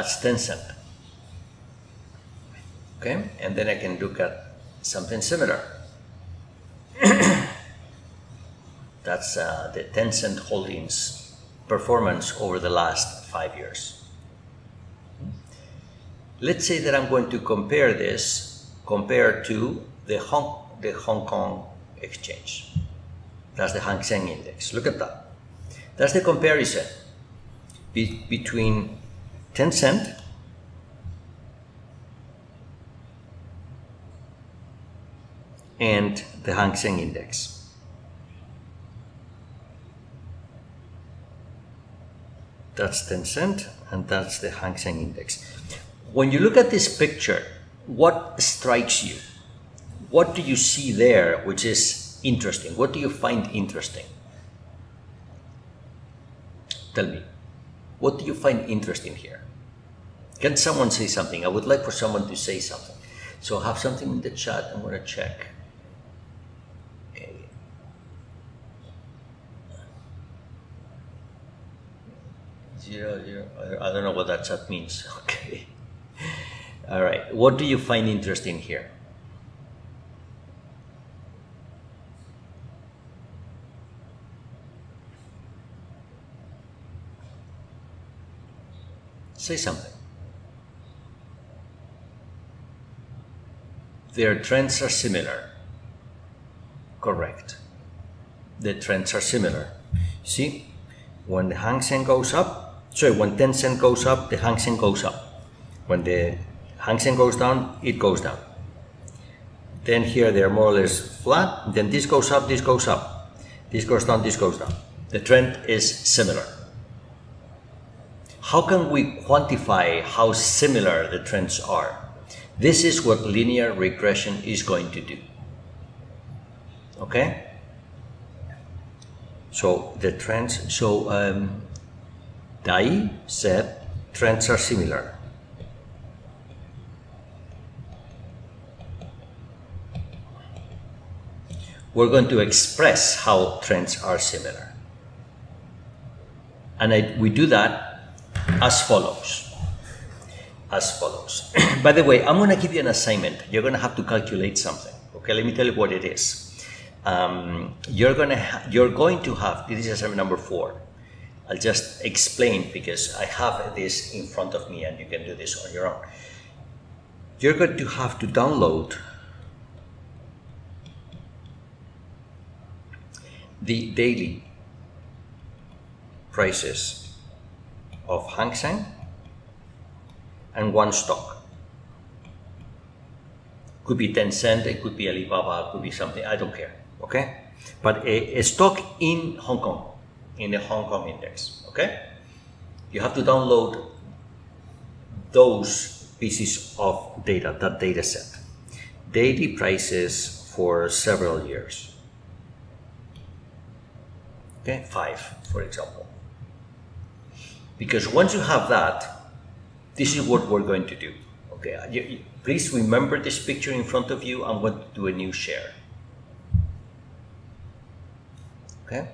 S2: That's Tencent. Okay, and then I can look at something similar. That's uh, the Tencent Holdings performance over the last five years. Let's say that I'm going to compare this compared to the Hong, the Hong Kong exchange. That's the Hang Seng index. Look at that. That's the comparison be between Tencent and the Hang Seng index. That's Tencent and that's the Hang Seng index. When you look at this picture, what strikes you? What do you see there which is interesting? What do you find interesting? Tell me. What do you find interesting here? Can someone say something? I would like for someone to say something. So have something in the chat. I'm going to check. Zero, zero. I don't know what that chat means. Okay. All right. What do you find interesting here? Say something. Their trends are similar. Correct. The trends are similar. See, when the Hang Seng goes up, sorry, when Tencent goes up, the Hang Seng goes up. When the Hang Seng goes down, it goes down. Then here they're more or less flat. Then this goes up, this goes up. This goes down, this goes down. The trend is similar. How can we quantify how similar the trends are? This is what linear regression is going to do. Okay? So the trends, so um, Dai said trends are similar. We're going to express how trends are similar. And I, we do that as follows. As follows. By the way, I'm going to give you an assignment. You're going to have to calculate something. Okay, let me tell you what it is. Um, you're going to you're going to have this is assignment number four. I'll just explain because I have this in front of me, and you can do this on your own. You're going to have to download the daily prices of Hang Seng and one stock. Could be Tencent, it could be Alibaba, it could be something, I don't care, okay? But a, a stock in Hong Kong, in the Hong Kong index, okay? You have to download those pieces of data, that data set. Daily prices for several years. Okay, five, for example. Because once you have that, this is what we're going to do. Okay, uh, you, you, please remember this picture in front of you. I'm going to do a new share. Okay.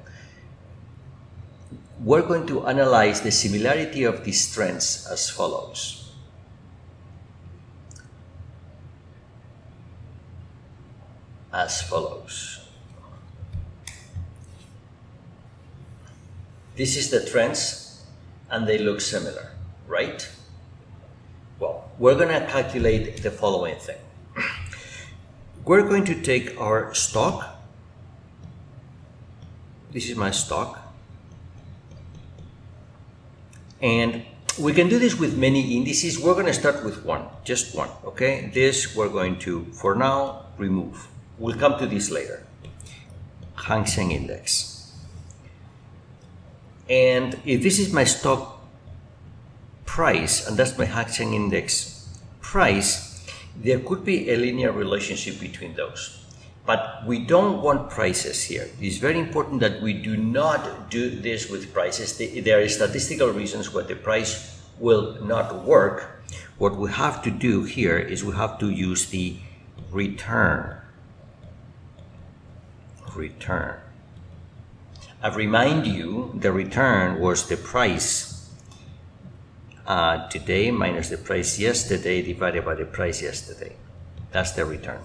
S2: We're going to analyze the similarity of these trends as follows. As follows. This is the trends and they look similar, right? Well, we're going to calculate the following thing. We're going to take our stock. This is my stock. And we can do this with many indices. We're going to start with one, just one, okay? This we're going to, for now, remove. We'll come to this later. Hang Seng Index. And if this is my stock price, and that's my Hang Seng Index price, there could be a linear relationship between those. But we don't want prices here. It's very important that we do not do this with prices. There are statistical reasons why the price will not work. What we have to do here is we have to use the return. Return. I remind you the return was the price uh, today minus the price yesterday divided by the price yesterday. That's the return.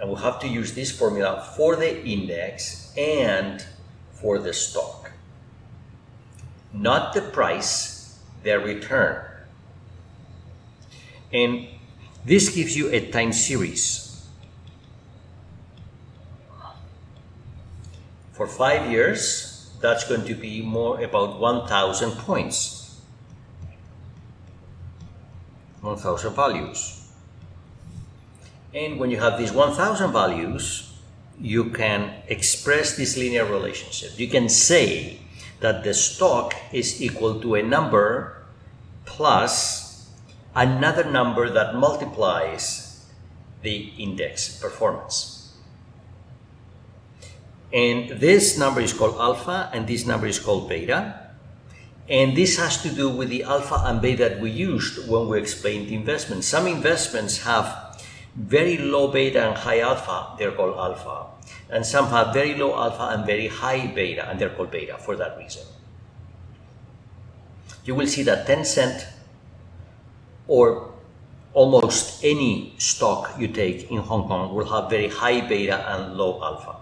S2: And we'll have to use this formula for the index and for the stock. Not the price, the return. And this gives you a time series. For five years, that's going to be more about 1,000 points. 1,000 values. And when you have these 1000 values, you can express this linear relationship. You can say that the stock is equal to a number plus another number that multiplies the index performance. And this number is called alpha and this number is called beta. And this has to do with the alpha and beta that we used when we explained investments. Some investments have very low beta and high alpha, they're called alpha. And some have very low alpha and very high beta, and they're called beta for that reason. You will see that Tencent or almost any stock you take in Hong Kong will have very high beta and low alpha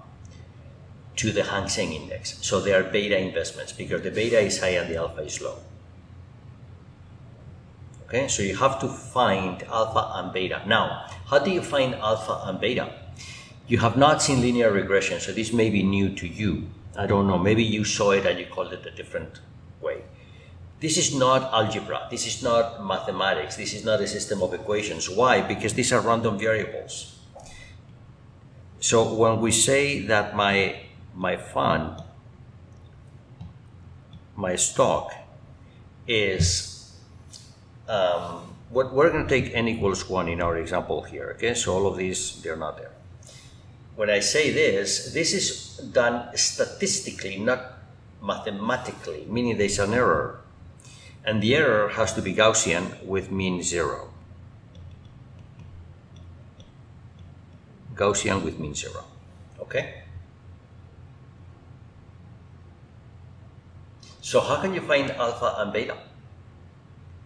S2: to the Hang Seng index. So they are beta investments because the beta is high and the alpha is low. Okay, so you have to find alpha and beta. Now, how do you find alpha and beta? You have not seen linear regression, so this may be new to you. I don't know, maybe you saw it and you called it a different way. This is not algebra, this is not mathematics, this is not a system of equations. Why? Because these are random variables. So when we say that my, my fund, my stock is um, what we're going to take n equals 1 in our example here, okay? So all of these, they're not there. When I say this, this is done statistically, not mathematically, meaning there's an error. And the error has to be Gaussian with mean 0. Gaussian with mean 0, okay? So how can you find alpha and beta?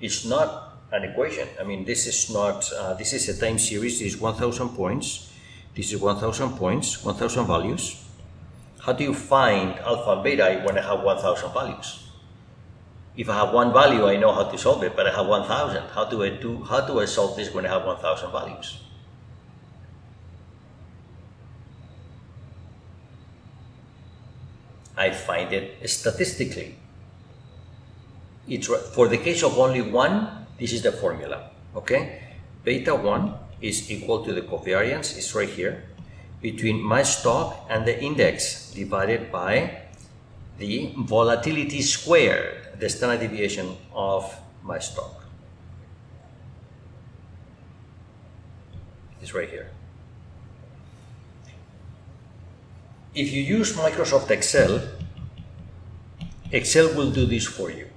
S2: it's not an equation. I mean, this is not, uh, this is a time series, this is 1000 points, this is 1000 points, 1000 values. How do you find alpha and beta when I have 1000 values? If I have one value, I know how to solve it, but I have 1000. How do I do, how do I solve this when I have 1000 values? I find it statistically it's for the case of only one, this is the formula, okay? Beta 1 is equal to the covariance, it's right here, between my stock and the index divided by the volatility squared, the standard deviation of my stock. It's right here. If you use Microsoft Excel, Excel will do this for you.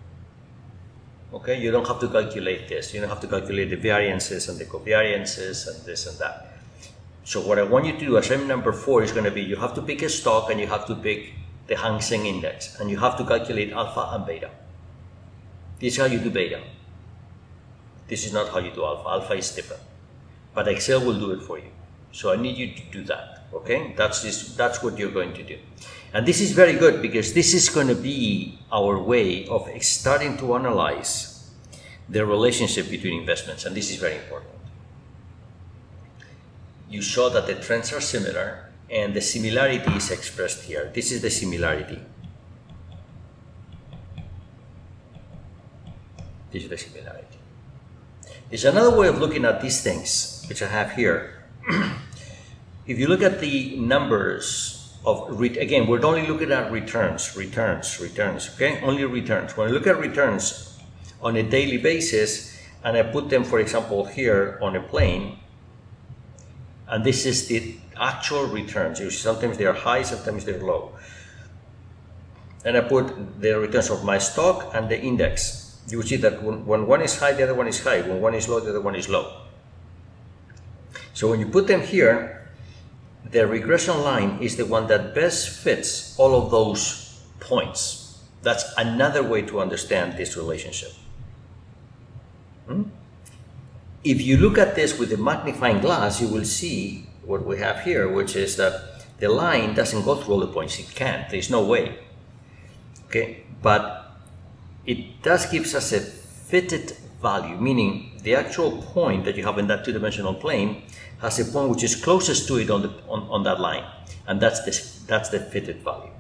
S2: Okay, you don't have to calculate this. You don't have to calculate the variances and the covariances and this and that. So what I want you to do, assignment number four is going to be you have to pick a stock and you have to pick the Hang Seng index and you have to calculate alpha and beta. This is how you do beta. This is not how you do alpha. Alpha is different. But Excel will do it for you. So I need you to do that. Okay, that's this, that's what you're going to do. And this is very good because this is going to be our way of starting to analyze the relationship between investments, and this is very important. You saw that the trends are similar, and the similarity is expressed here. This is the similarity. This is the similarity. There's another way of looking at these things, which I have here. if you look at the numbers of again, we're only looking at returns, returns, returns. Okay, only returns. When I look at returns on a daily basis, and I put them, for example, here on a plane, and this is the actual returns. You see, Sometimes they are high, sometimes they're low. And I put the returns of my stock and the index. You see that when, when one is high, the other one is high. When one is low, the other one is low. So when you put them here, the regression line is the one that best fits all of those points. That's another way to understand this relationship. Hmm? If you look at this with a magnifying glass, you will see what we have here, which is that the line doesn't go through all the points. It can't. There's no way. Okay, but it does gives us a fitted value, meaning the actual point that you have in that two-dimensional plane has a point which is closest to it on, the, on, on that line. And that's the, that's the fitted value.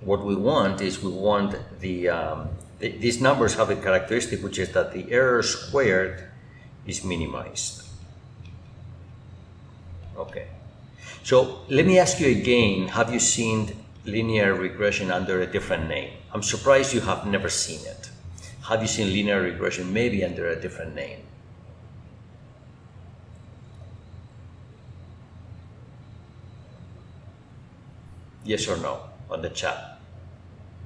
S2: What we want is we want the, um, the, these numbers have a characteristic which is that the error squared is minimized. Okay. So let me ask you again, have you seen linear regression under a different name. I'm surprised you have never seen it. Have you seen linear regression maybe under a different name? Yes or no on the chat.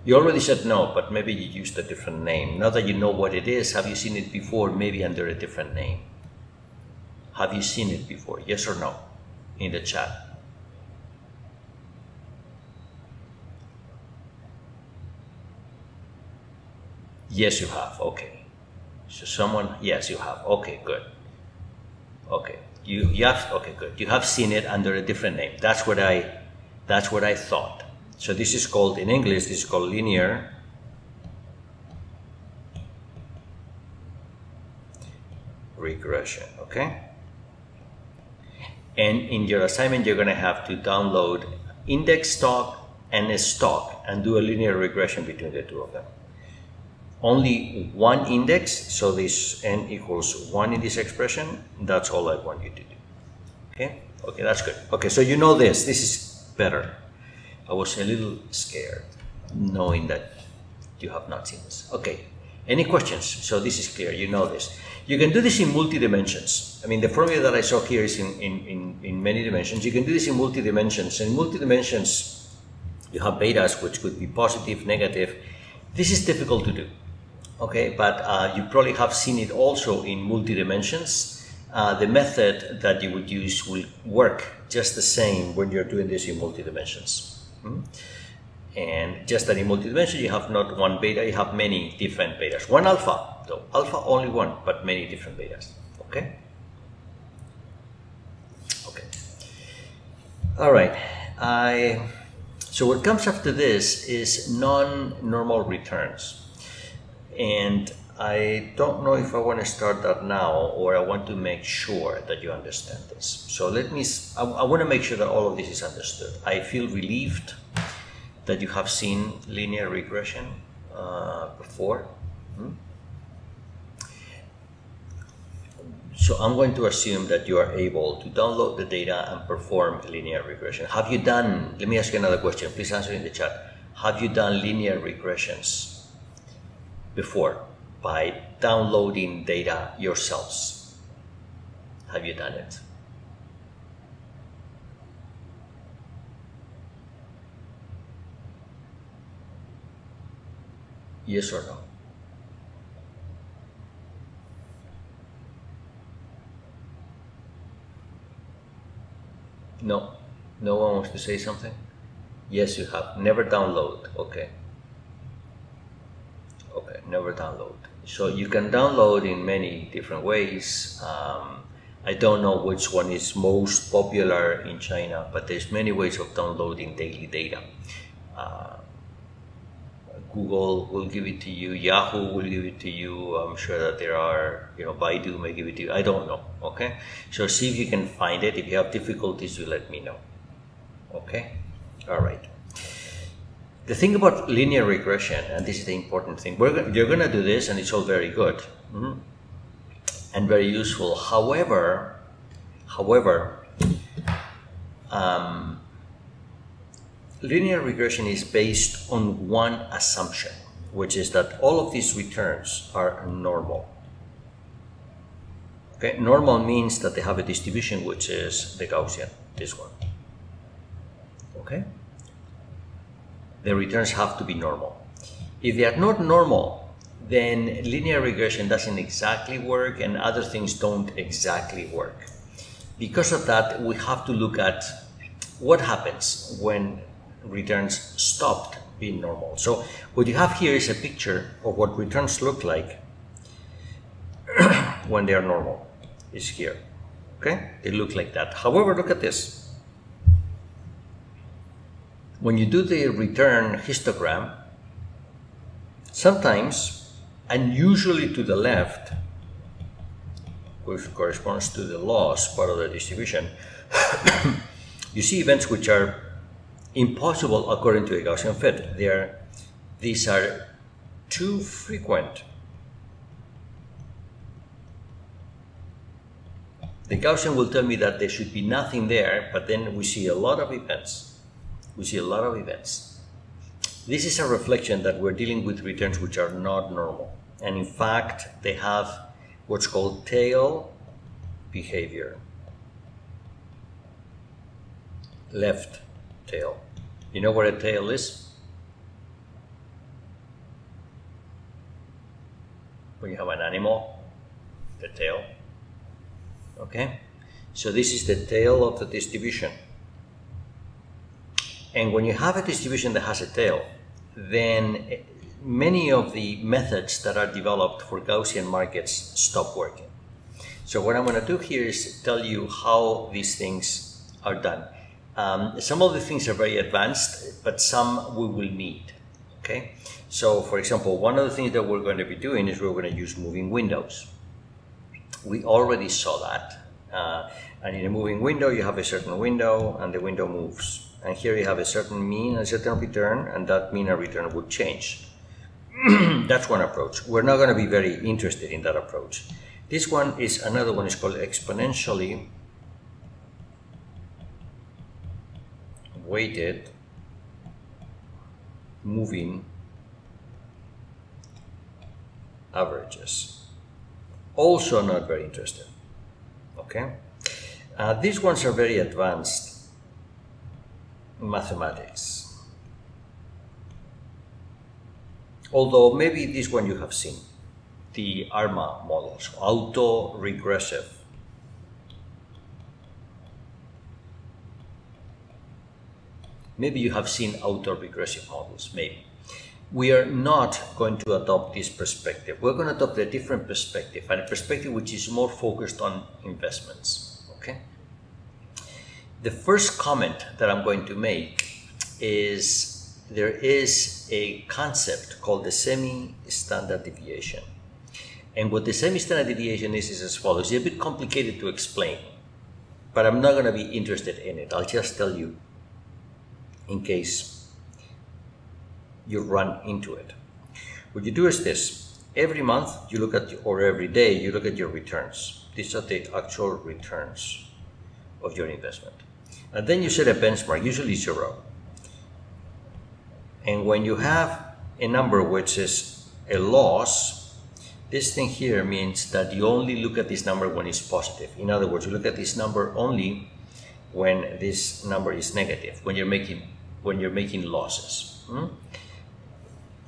S2: You already said no, but maybe you used a different name. Now that you know what it is, have you seen it before, maybe under a different name? Have you seen it before? Yes or no in the chat? Yes, you have. Okay. So someone, yes, you have. Okay, good. Okay. You, you have, okay, good. You have seen it under a different name. That's what I, that's what I thought. So this is called, in English, this is called linear regression, okay? And in your assignment, you're gonna have to download index stock and a stock and do a linear regression between the two of them only one index, so this n equals 1 in this expression, that's all I want you to do. Okay? Okay, that's good. Okay, so you know this. This is better. I was a little scared knowing that you have not seen this. Okay, any questions? So this is clear, you know this. You can do this in multi-dimensions. I mean, the formula that I saw here is in, in, in, in many dimensions. You can do this in multi-dimensions. In multi-dimensions, you have betas, which could be positive, negative. This is difficult to do okay but uh, you probably have seen it also in multi-dimensions. Uh, the method that you would use will work just the same when you're doing this in multi-dimensions. Hmm? and just that in multi dimensions, you have not one beta you have many different betas. One alpha though. Alpha only one but many different betas. Okay? Okay. All right. I so what comes after this is non-normal returns and I don't know if I want to start that now or I want to make sure that you understand this. So let me, I, I want to make sure that all of this is understood. I feel relieved that you have seen linear regression uh, before. Hmm? So I'm going to assume that you are able to download the data and perform linear regression. Have you done, let me ask you another question, please answer in the chat. Have you done linear regressions before by downloading data yourselves. Have you done it? Yes or no? No. No one wants to say something? Yes, you have. Never download. Okay never download. So you can download in many different ways. Um, I don't know which one is most popular in China, but there's many ways of downloading daily data. Uh, Google will give it to you, Yahoo will give it to you. I'm sure that there are, you know, Baidu may give it to you. I don't know. Okay, so see if you can find it. If you have difficulties, you let me know. Okay, all right. The thing about linear regression, and this is the important thing, we're, you're going to do this, and it's all very good mm-hmm, and very useful. However, however, um, linear regression is based on one assumption, which is that all of these returns are normal. Okay, normal means that they have a distribution which is the Gaussian, this one. Okay? The returns have to be normal. If they are not normal, then linear regression doesn't exactly work and other things don't exactly work. Because of that, we have to look at what happens when returns stopped being normal. So what you have here is a picture of what returns look like when they are normal. Is here. Okay? They look like that. However, look at this. When you do the return histogram, sometimes, and usually to the left, which corresponds to the loss part of the distribution, you see events which are impossible according to a Gaussian fit. They are, these are too frequent. The Gaussian will tell me that there should be nothing there, but then we see a lot of events. We see a lot of events. This is a reflection that we're dealing with returns which are not normal. And in fact, they have what's called tail behavior. Left tail. You know what a tail is? When you have an animal, the tail. Okay? So this is the tail of the distribution. And when you have a distribution that has a tail, then many of the methods that are developed for Gaussian markets stop working. So what I'm going to do here is tell you how these things are done. Um, some of the things are very advanced, but some we will need. Okay, so for example, one of the things that we're going to be doing is we're going to use moving windows. We already saw that, uh, and in a moving window, you have a certain window, and the window moves. And here you have a certain mean and a certain return, and that mean and return would change. That's one approach. We're not going to be very interested in that approach. This one is another one is called exponentially weighted moving averages. Also not very interested. Okay? Uh, these ones are very advanced mathematics. Although maybe this one you have seen, the ARMA models, auto-regressive Maybe you have seen auto-regressive models, maybe. We are not going to adopt this perspective. We're going to adopt a different perspective, and a perspective which is more focused on investments, okay? The first comment that I'm going to make is there is a concept called the semi-standard deviation. And what the semi-standard deviation is is as follows. It's a bit complicated to explain, but I'm not going to be interested in it. I'll just tell you in case you run into it. What you do is this. Every month you look at, or every day you look at your returns. These are the actual returns of your investment. And then you set a benchmark, usually zero. And when you have a number which is a loss, this thing here means that you only look at this number when it's positive. In other words, you look at this number only when this number is negative, when you're making when you're making losses. Hmm?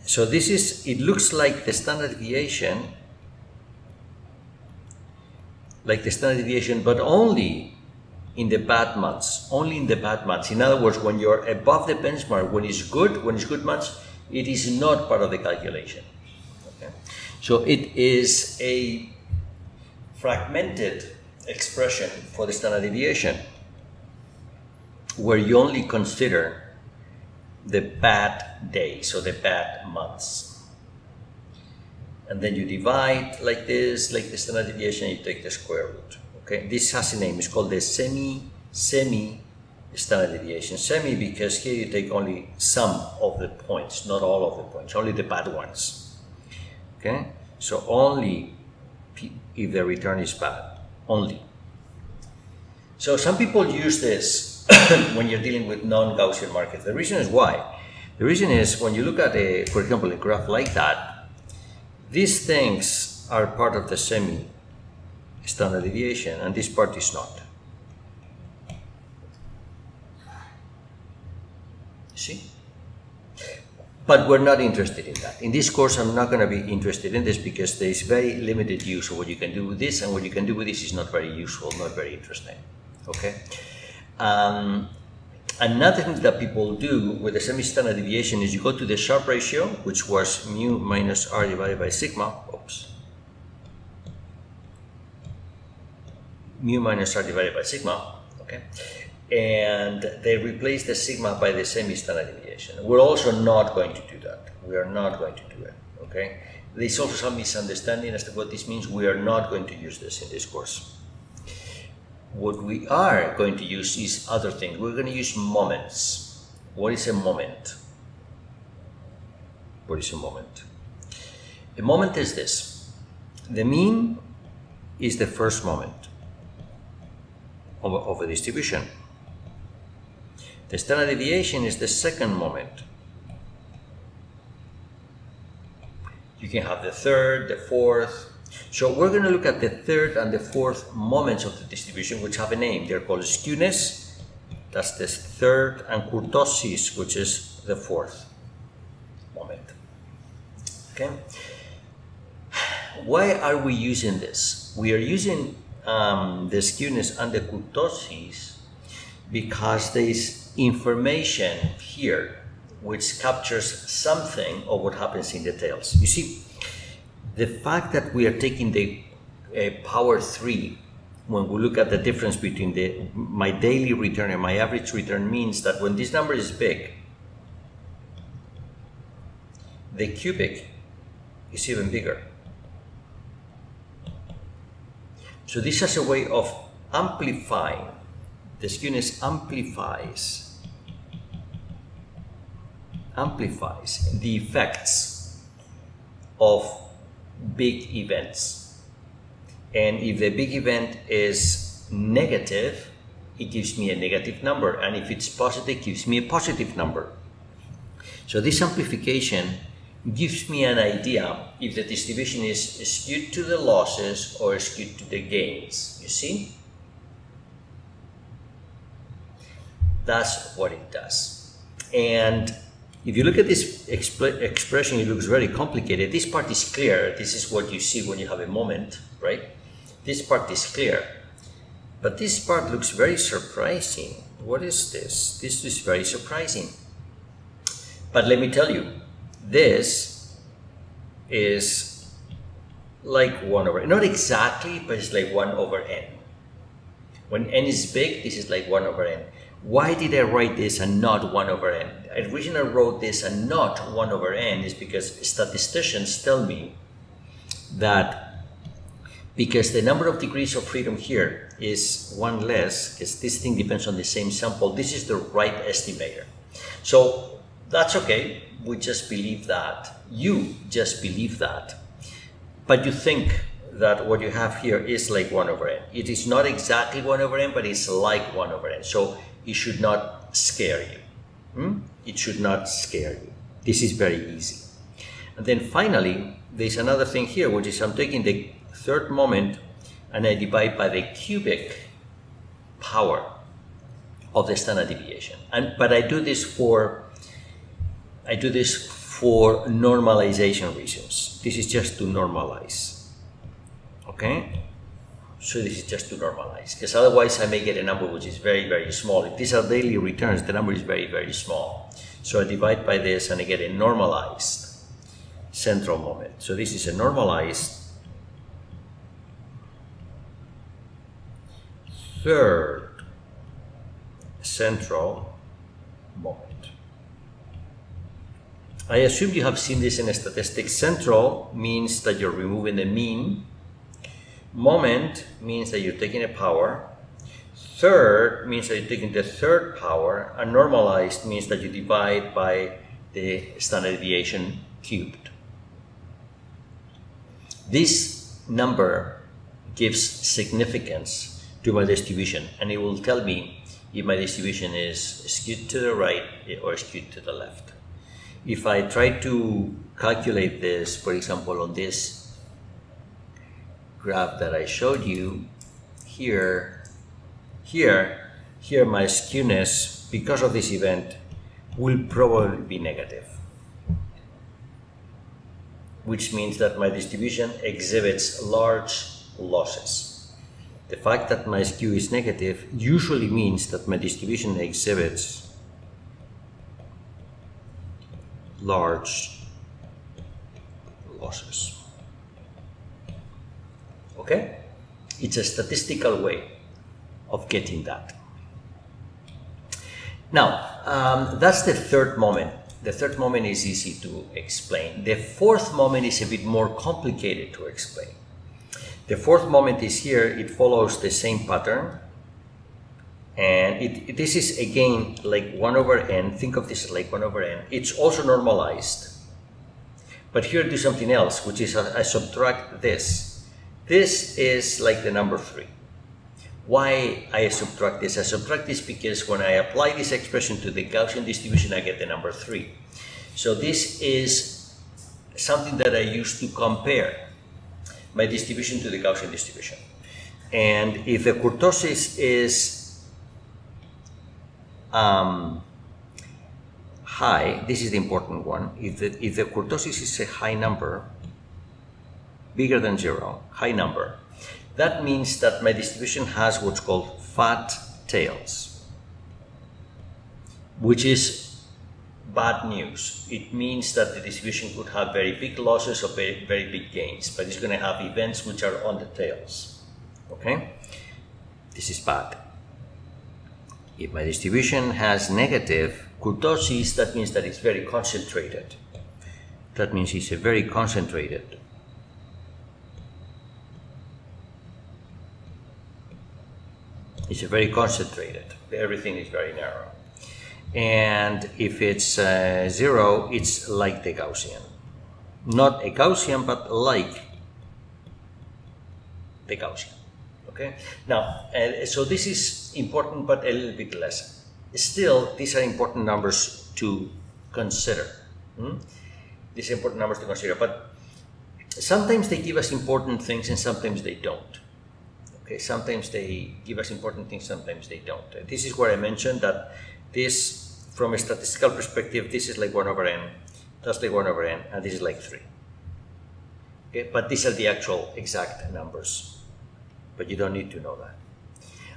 S2: So this is, it looks like the standard deviation, like the standard deviation, but only in the bad months, only in the bad months. In other words, when you're above the benchmark, when it's good, when it's good months, it is not part of the calculation. Okay? So it is a fragmented expression for the standard deviation where you only consider the bad days or the bad months. And then you divide like this, like the standard deviation, you take the square root. Okay, this has a name, it's called the semi, semi standard deviation. Semi because here you take only some of the points, not all of the points, only the bad ones. Okay, so only if the return is bad, only. So some people use this when you're dealing with non-Gaussian markets. The reason is why. The reason is when you look at a, for example, a graph like that, these things are part of the semi standard deviation and this part is not. See? But we're not interested in that. In this course, I'm not going to be interested in this because there is very limited use of what you can do with this, and what you can do with this is not very useful, not very interesting. Okay? Um, another thing that people do with the semi-standard deviation is you go to the Sharpe ratio, which was mu minus r divided by sigma. Oops. Mu minus r divided by sigma. Okay? and they replace the sigma by the semi-standard deviation. We're also not going to do that. We are not going to do it, okay? There's also some misunderstanding as to what this means. We are not going to use this in this course. What we are going to use is other things. We're going to use moments. What is a moment? What is a moment? A moment is this. The mean is the first moment of of a distribution. The standard deviation is the second moment. You can have the third, the fourth. So we're going to look at the third and the fourth moments of the distribution, which have a name. They're called skewness, that's the third, and kurtosis, which is the fourth moment. Okay. Why are we using this? We are using um, the skewness and the kurtosis because there is information here which captures something of what happens in the tails. You see, the fact that we are taking the uh, power 3 when we look at the difference between the my daily return and my average return means that when this number is big, the cubic is even bigger. So this is a way of amplifying, the skewness amplifies amplifies the effects of big events. And if the big event is negative, it gives me a negative number. And if it's positive, it gives me a positive number. So this amplification gives me an idea if the distribution is skewed to the losses or skewed to the gains. You see? That's what it does. And if you look at this expression, it looks very complicated. This part is clear. This is what you see when you have a moment, right? This part is clear. But this part looks very surprising. What is this? This is very surprising. But let me tell you, this is like 1 over, not exactly, but it's like 1 over n. When n is big, this is like 1 over n. Why did I write this and not 1 over n? The reason I wrote this and not 1 over n is because statisticians tell me that because the number of degrees of freedom here is one less, because this thing depends on the same sample, this is the right estimator. So that's okay, we just believe that. You just believe that. But you think that what you have here is like 1 over n. It is not exactly 1 over n, but it's like 1 over n. So it should not scare you. Hmm? It should not scare you. This is very easy. And then finally, there's another thing here, which is I'm taking the third moment and I divide by the cubic power of the standard deviation. And but I do this for I do this for normalization reasons. This is just to normalize. Okay? So this is just to normalize, because otherwise I may get a number which is very, very small. If these are daily returns, the number is very, very small. So I divide by this and I get a normalized central moment. So this is a normalized third central moment. I assume you have seen this in statistics. Central means that you're removing the mean. Moment means that you're taking a power. Third means that you're taking the third power. And normalized means that you divide by the standard deviation cubed. This number gives significance to my distribution and it will tell me if my distribution is skewed to the right or skewed to the left. If I try to calculate this, for example, on this graph that I showed you, here, here, here my skewness, because of this event, will probably be negative. Which means that my distribution exhibits large losses. The fact that my skew is negative usually means that my distribution exhibits large losses. Okay? It's a statistical way of getting that. Now, um, that's the third moment. The third moment is easy to explain. The fourth moment is a bit more complicated to explain. The fourth moment is here, it follows the same pattern. And it, this is again like 1 over n. Think of this like 1 over n. It's also normalized. But here do something else, which is I, I subtract this. This is like the number 3. Why I subtract this? I subtract this because when I apply this expression to the Gaussian distribution, I get the number 3. So this is something that I use to compare my distribution to the Gaussian distribution. And if the kurtosis is um, high, this is the important one, if the, if the kurtosis is a high number, bigger than zero, high number, that means that my distribution has what's called fat tails, which is bad news. It means that the distribution could have very big losses or very, very big gains, but it's going to have events which are on the tails. Okay? This is bad. If my distribution has negative kurtosis, that means that it's very concentrated. That means it's a very concentrated It's very concentrated. Everything is very narrow. And if it's uh, zero, it's like the Gaussian. Not a Gaussian, but like the Gaussian. Okay. Now, uh, so this is important, but a little bit less. Still, these are important numbers to consider. Hmm? These are important numbers to consider, but sometimes they give us important things and sometimes they don't. Okay, sometimes they give us important things, sometimes they don't. This is where I mentioned that this, from a statistical perspective, this is like 1 over n, that's like 1 over n, and this is like 3. Okay, but these are the actual exact numbers, but you don't need to know that.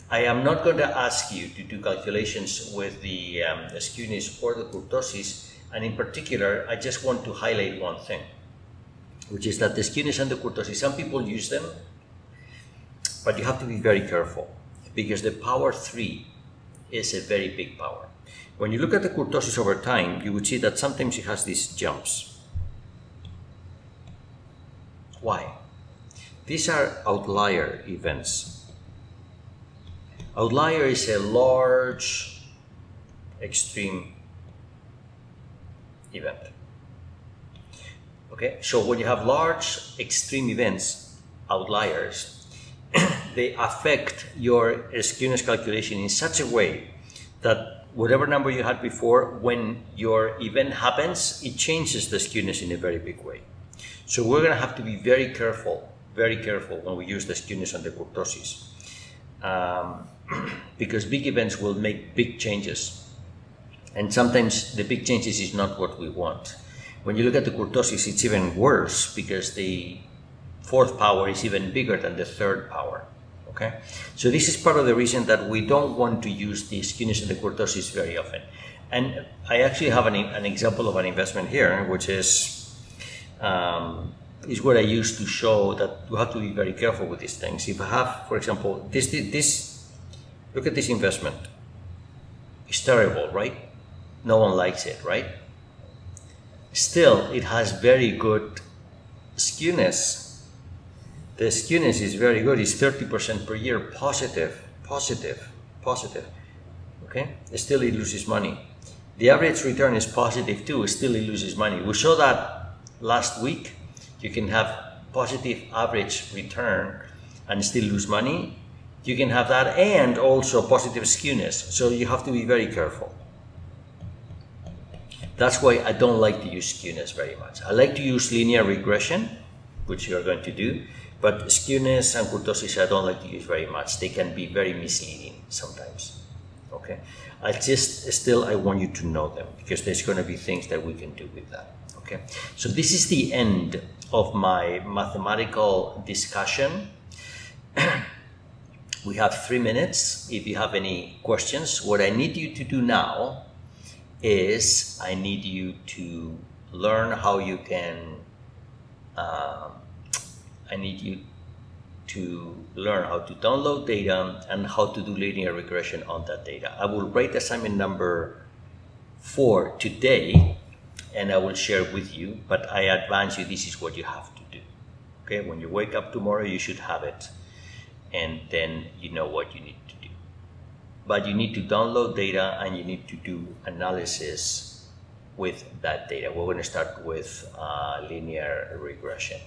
S2: I am not going to ask you to do calculations with the, um, skewness or the kurtosis, and in particular, I just want to highlight one thing, which is that the skewness and the kurtosis, some people use them but you have to be very careful because the power 3 is a very big power. When you look at the kurtosis over time, you would see that sometimes it has these jumps. Why? These are outlier events. Outlier is a large extreme event. Okay, so when you have large extreme events, outliers, they affect your skewness calculation in such a way that whatever number you had before, when your event happens, it changes the skewness in a very big way. So we're going to have to be very careful, very careful when we use the skewness and the kurtosis. Um, because big events will make big changes. And sometimes the big changes is not what we want. When you look at the kurtosis, it's even worse because the fourth power is even bigger than the third power. Okay, so this is part of the reason that we don't want to use the skewness and the kurtosis very often. And I actually have an, an example of an investment here, which is um, is what I use to show that you have to be very careful with these things. If I have, for example, this, this, look at this investment. It's terrible, right? No one likes it, right? Still, it has very good skewness. The skewness is very good. It's 30% per year positive, positive, positive. Okay? Still, it loses money. The average return is positive too. Still, it loses money. We saw that last week you can have positive average return and still lose money. You can have that and also positive skewness. So you have to be very careful. That's why I don't like to use skewness very much. I like to use linear regression, which you're going to do, but skewness and kurtosis I don't like to use very much. They can be very misleading sometimes. Okay, I just still I want you to know them because there's going to be things that we can do with that. Okay, so this is the end of my mathematical discussion. we have three minutes. If you have any questions, what I need you to do now is I need you to learn how you can. Uh, I need you to learn how to download data and how to do linear regression on that data. I will write assignment number four today and I will share with you, but I advance you this is what you have to do. Okay, when you wake up tomorrow, you should have it, and then you know what you need to do. But you need to download data and you need to do analysis with that data. We're going to start with uh, linear regression.